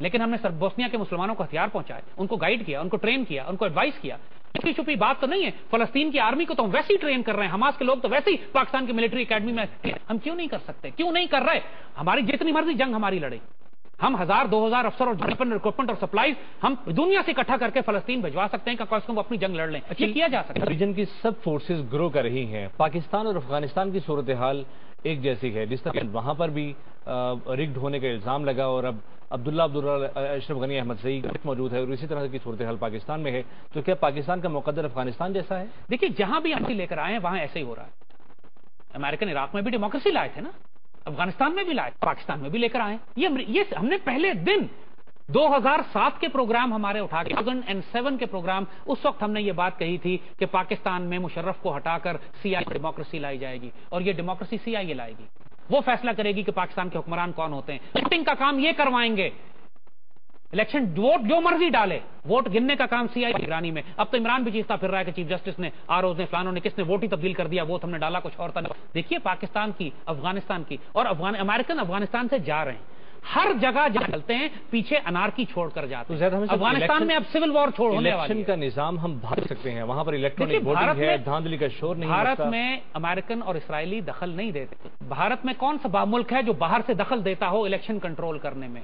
لیکن ہم نے بوسنیا کے مسلمانوں کو ہتھیار پہنچائے۔ ان کو گائیڈ کیا ان کو ٹرین کیا ان کو ایڈوائز کیا۔ چھپی چھپی بات تو نہیں ہے فلسطین کی آرمی کو تو ہم ویسے ہی ٹرین کر رہے ہیں حماس کے لوگ تو ویسے ہی پاکستان کی ملٹری اکیڈمی میں ہم کیوں نہیں کر سکتے؟ کیوں نہیں کر رہے؟ ہماری جتنی مرضی جنگ ہماری لڑے۔ ہم ہزار دو ہزار افسر اور اور سپلائیز ہم دنیا سے اکٹھا کر کے فلسطین بھجوا سکتے ہیں کہ وہ اپنی جنگ لڑ لیں۔ یہ کیا جا سکتا ہے؟ ریجن کی سب فورسز گرو کر رہی ہیں۔ پاکستان اور افغانستان کی صورتحال ایک جیسی ہے جس طرح وہاں پر بھی رگڈ ہونے کا الزام لگا اور اب عبداللہ عبداللہ اشرف غنی احمد سعید موجود ہے اور اسی طرح کی صورتحال پاکستان میں ہے۔ تو کیا پاکستان کا مقدر افغانستان جیسا ہے؟ دیکھیے، جہاں بھی ہم لے کر آئے ہیں، وہاں ایسے ہی ہو رہا ہے۔ امریکن عراق میں بھی ڈیموکریسی لائے تھے نا۔ افغانستان میں بھی لائے، پاکستان میں بھی لے کر آئے۔ یہ ہم نے پہلے دن دو ہزار سات کے پروگرام ہمارے اٹھا کے اینڈ سیون کے پروگرام، اس وقت ہم نے یہ بات کہی تھی کہ پاکستان میں مشرف کو ہٹا کر سی آئی ڈیموکریسی لائی جائے گی اور یہ ڈیموکریسی سی آئی لائے گی۔ وہ فیصلہ کرے گی کہ پاکستان کے حکمران کون ہوتے ہیں۔ کا کام یہ کروائیں گے۔ الیکشن ووٹ جو مرضی ڈالے، ووٹ گننے کا کام سی آئی نگرانی میں۔ اب تو عمران بھی چیزتا پھر رہا ہے کہ چیف جسٹس نے آروز نے، فلانوں نے، کس نے ووٹ ہی تبدیل کر دیا، ووٹ ہم نے ڈالا، کچھ اور دیکھیے پاکستان کی، افغانستان کی اور امریکن افغانستان سے جا رہے ہیں۔ ہر جگہ جہاں چلتے ہیں پیچھے انارکی چھوڑ کر جاتے ہیں۔ افغانستان میں اب سول وار چھوڑ ہونے الیکشن کا نظام ہم بھاگ سکتے ہیں۔ وہاں پر الیکٹرانک ووٹنگ ہے دھاندلی کا شور نہیں بھارت میں امریکن اور اسرائیلی دخل نہیں دیتے۔ بھارت میں کون سا ملک ہے جو باہر سے دخل دیتا ہو الیکشن کنٹرول کرنے میں؟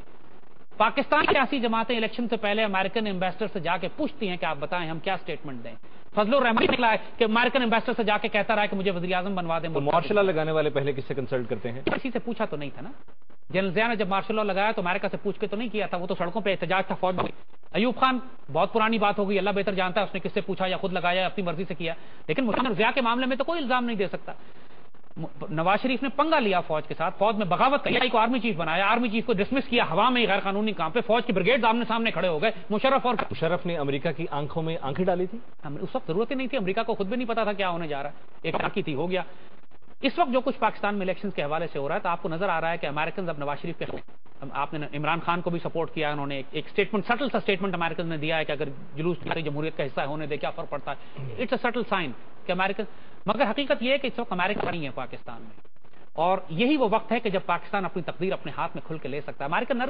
پاکستان کی سیاسی جماعتیں الیکشن سے پہلے امریکن امبیسڈر سے جا کے پوچھتی ہیں کہ آپ بتائیں ہم کیا سٹیٹمنٹ دیں۔ فضل الرحمان نکلا ہے کہ امریکن امبیسڈر سے جا کے کہتا رہا کہ مجھے وزیر اعظم بنوا دیں مارشل لگانے والے پہلے کس سے کنسلٹ کرتے ہیں؟ کسی سے پوچھا تو نہیں تھا نا۔ جنرل ضیاء نے جب مارشل لا لگایا تو امریکہ سے پوچھ کے تو نہیں کیا تھا وہ تو سڑکوں پہ احتجاج تھا فوج میں ایوب خان بہت پرانی بات ہوگی اللہ بہتر جانتا ہے اس نے کس سے پوچھا یا خود لگایا اپنی مرضی سے کیا۔ لیکن مسلم ضیاء کے معاملے میں تو کوئی الزام نہیں دے سکتا۔ نواز شریف نے پنگا لیا فوج کے ساتھ۔ فوج میں بغاوت کیا کو آرمی چیف بنایا۔ آرمی چیف کو ڈسمس کیا۔ ہوا میں غیر قانونی کام پہ فوج کی بریگیڈ آمنے سامنے کھڑے ہو گئے۔ مشرف اور مشرف نے امریکہ کی آنکھوں میں آنکھیں ڈالی تھی اس وقت ضرورت ہی نہیں تھی۔ امریکہ کو خود بھی نہیں پتا تھا کیا ہونے جا رہا۔ ہے ایک آنکھی تھی ہو گیا۔ اس وقت جو کچھ پاکستان میں الیکشن کے حوالے سے ہو رہا ہے تو آپ کو نظر آ رہا ہے کہ امریکن اب نواز شریف کے آپ نے عمران خان کو بھی سپورٹ کیا انہوں نے ایک اسٹیٹمنٹ سٹل سا اسٹیٹمنٹ امریکن نے دیا ہے کہ اگر جلوس جمہوریت کا حصہ ہونے دے، کیا فرق پڑتا ہے؟ اٹس اے سٹل سائن کہ امریکن مگر حقیقت یہ ہے کہ اس وقت امریکہ نہیں ہے پاکستان میں۔ اور یہی وہ وقت ہے کہ جب پاکستان اپنی تقدیر اپنے ہاتھ میں کھل کے لے سکتا ہے۔ امریکن نر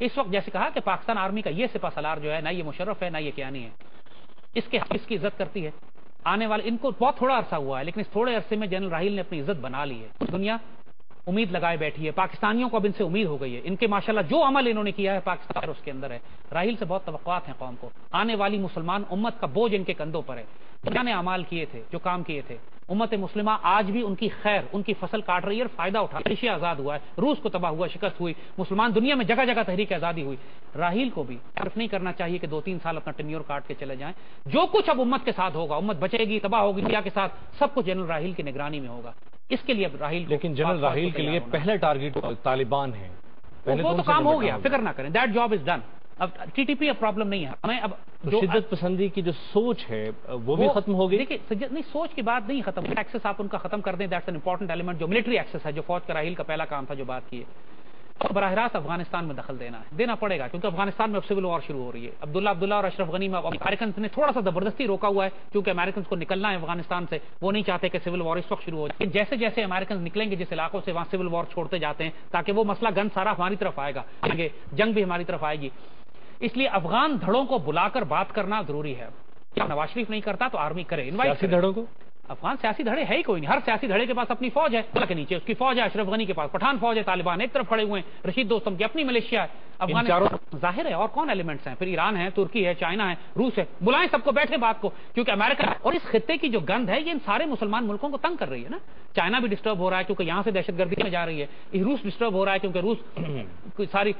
اس وقت جیسے کہا کہ پاکستان آرمی کا یہ سپا سالار جو ہے، نہ یہ مشرف ہے، نہ یہ کیا نہیں ہے۔ اس کے اس کی عزت کرتی ہے۔ آنے والے ان کو بہت تھوڑا عرصہ ہوا ہے، لیکن اس تھوڑے عرصے میں جنرل راہیل نے اپنی عزت بنا لی ہے۔ دنیا امید لگائے بیٹھی ہے۔ پاکستانیوں کو اب ان سے امید ہو گئی ہے۔ ان کے ماشاءاللہ جو عمل انہوں نے کیا ہے، پاکستان اس کے اندر ہے۔ راہیل سے بہت توقعات ہیں قوم کو۔ آنے والی مسلمان امت کا بوجھ ان کے کندھوں پر ہے۔ کیا نے کیے تھے، جو کام کیے تھے۔ امت مسلمہ آج بھی ان کی خیر ان کی فصل کاٹ رہی ہے اور فائدہ اٹھا ایشیا آزاد ہوا ہے روس کو تباہ ہوا شکست ہوئی مسلمان دنیا میں جگہ جگہ تحریک آزادی ہوئی۔ راہیل کو بھی صرف نہیں کرنا چاہیے کہ دو تین سال اپنا ٹینیور کاٹ کے چلے جائیں۔ جو کچھ اب امت کے ساتھ ہوگا امت بچے گی تباہ ہوگی انڈیا کے ساتھ سب کچھ جنرل راہیل کی نگرانی میں ہوگا۔ اس کے لیے اب راہیل لیکن جنرل راہیل کے لیے پہلا ٹارگیٹ طالبان ہے۔ وہ تو کام ہو گیا فکر نہ کریں دیٹ جاب از ڈن اب ٹی ٹی پی اب پرابلم نہیں ہے۔ ہمیں اب شدت پسندی کی جو سوچ ہے وہ بھی ختم ہو گئی؟ دیکھیے نہیں سوچ کی بات نہیں ختم ایکسس آپ ان کا ختم کر دیں دیٹس این امپورٹنٹ ایلیمنٹ جو ملٹری ایکسس ہے جو فوج کا راہیل کا پہلا کام تھا جو بات کی ہے۔ براہ راست افغانستان میں دخل دینا ہے۔ دینا پڑے گا کیونکہ افغانستان میں اب سول وار شروع ہو رہی ہے۔ عبداللہ عبداللہ اور اشرف غنی میں امیرکنس نے تھوڑا سا زبردستی روکا ہوا ہے کیونکہ امیرکنس کو نکلنا ہے افغانستان سے۔ وہ نہیں چاہتے کہ سول وار اس وقت شروع ہو جائے۔ جیسے جیسے امیرکنس نکلیں گے جس علاقوں سے وہاں سول وار چھوڑتے جاتے ہیں تاکہ وہ مسئلہ گن سارا ہماری طرف آئے گا۔ جنگ بھی ہماری طرف آئے گی۔ اس لیے افغان دھڑوں کو بلا کر بات کرنا ضروری ہے۔ نواز شریف نہیں کرتا تو آرمی کرے دھڑوں کو؟ افغان سیاسی دھڑے ہے ہی کوئی نہیں۔ ہر سیاسی دھڑے کے پاس اپنی فوج ہے کے نیچے اس کی فوج ہے اشرف غنی کے پاس پٹھان فوج ہے طالبان ایک طرف کھڑے ہوئے ہیں۔ رشید دوستم کی اپنی ملیشیا ہے۔ افغان ظاہر ہے اور کون ایلیمنٹس ہیں؟ پھر ایران ہے ترکی ہے چائنا ہے روس ہے۔ بلائیں سب کو بیٹھے بات کو۔ کیونکہ امریکہ اور اس خطے کی جو گند ہے یہ ان سارے مسلمان ملکوں کو تنگ کر رہی ہے نا۔ چائنا بھی ڈسٹرب ہو رہا ہے کیونکہ یہاں سے دہشت گردی میں جا رہی ہے۔ روس ڈسٹرب ہو رہا ہے کیونکہ روس ساری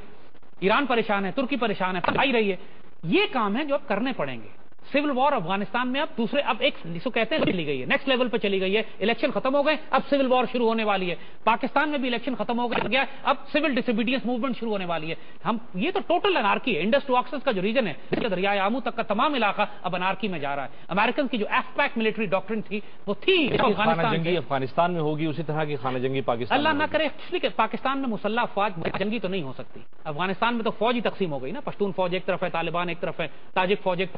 ایران پریشان ہے، ترکی پریشان ہے آئی رہی ہے۔ یہ کام ہے جو اب کرنے پڑیں گے۔ سول وار افغانستان میں اب دوسرے اب ایک جسو کہتے ہیں چلی گئی ہے۔ نیکسٹ لیول پہ چلی گئی ہے۔ الیکشن ختم ہو گئے اب سول وار شروع ہونے والی ہے۔ پاکستان میں بھی الیکشن ختم ہو گیا۔ اب سول ڈسبیڈینس موومنٹ شروع ہونے والی ہے۔ ہم یہ تو ٹوٹل انارکی ہے۔ انڈس ٹو آکسس کا جو ریجن ہے دریائے آمو تک کا تمام علاقہ اب انارکی میں جا رہا ہے۔ امریکن کی جو ایف پیک ملٹری ڈاکٹرن تھی وہ تھی افغانستان میں ہوگی اسی طرح کی خانہ جنگی پاکستان اللہ نہ کرے کہ پاکستان میں مسلح فوج جنگی تو نہیں ہو سکتی۔ افغانستان میں تو فوج ہی تقسیم ہو گئی نا۔ پشتون فوج ایک طرف ہے طالبان ایک طرف ہے تاجک فوج ایک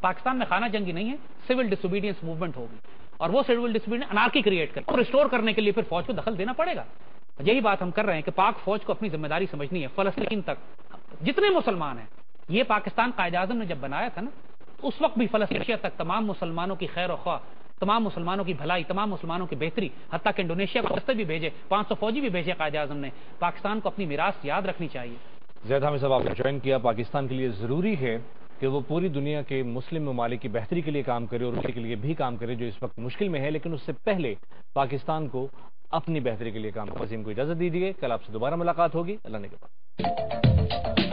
پاکستان میں خانہ جنگی نہیں ہے سول ڈسوبیڈینس موومنٹ ہوگی۔ اور وہ سول ڈسوبیڈینس انارکی کریٹ کر اور ریسٹور کرنے کے لیے پھر فوج کو دخل دینا پڑے گا۔ یہی بات ہم کر رہے ہیں کہ پاک فوج کو اپنی ذمہ داری سمجھنی ہے۔ فلسطین تک جتنے مسلمان ہیں، یہ پاکستان قائد اعظم نے جب بنایا تھا نا، اس وقت بھی فلسطین تک تمام مسلمانوں کی خیر و خواہ، تمام مسلمانوں کی بھلائی، تمام مسلمانوں کی بہتری، حتیٰ کہ انڈونیشیا کو رستے بھی بھیجے، پانچ سو فوجی بھی بھیجے قائد اعظم نے۔ پاکستان کو اپنی میراث یاد رکھنی چاہیے۔ زید حامد صاحب، آپ نے جوائن کیا۔ پاکستان کے لیے ضروری ہے کہ وہ پوری دنیا کے مسلم ممالک کی بہتری کے لیے کام کرے اور اس کے لیے بھی کام کرے جو اس وقت مشکل میں ہے، لیکن اس سے پہلے پاکستان کو اپنی بہتری کے لیے کام وسیم کو اجازت دیجیے، کل آپ سے دوبارہ ملاقات ہوگی۔ اللہ نے کے پاس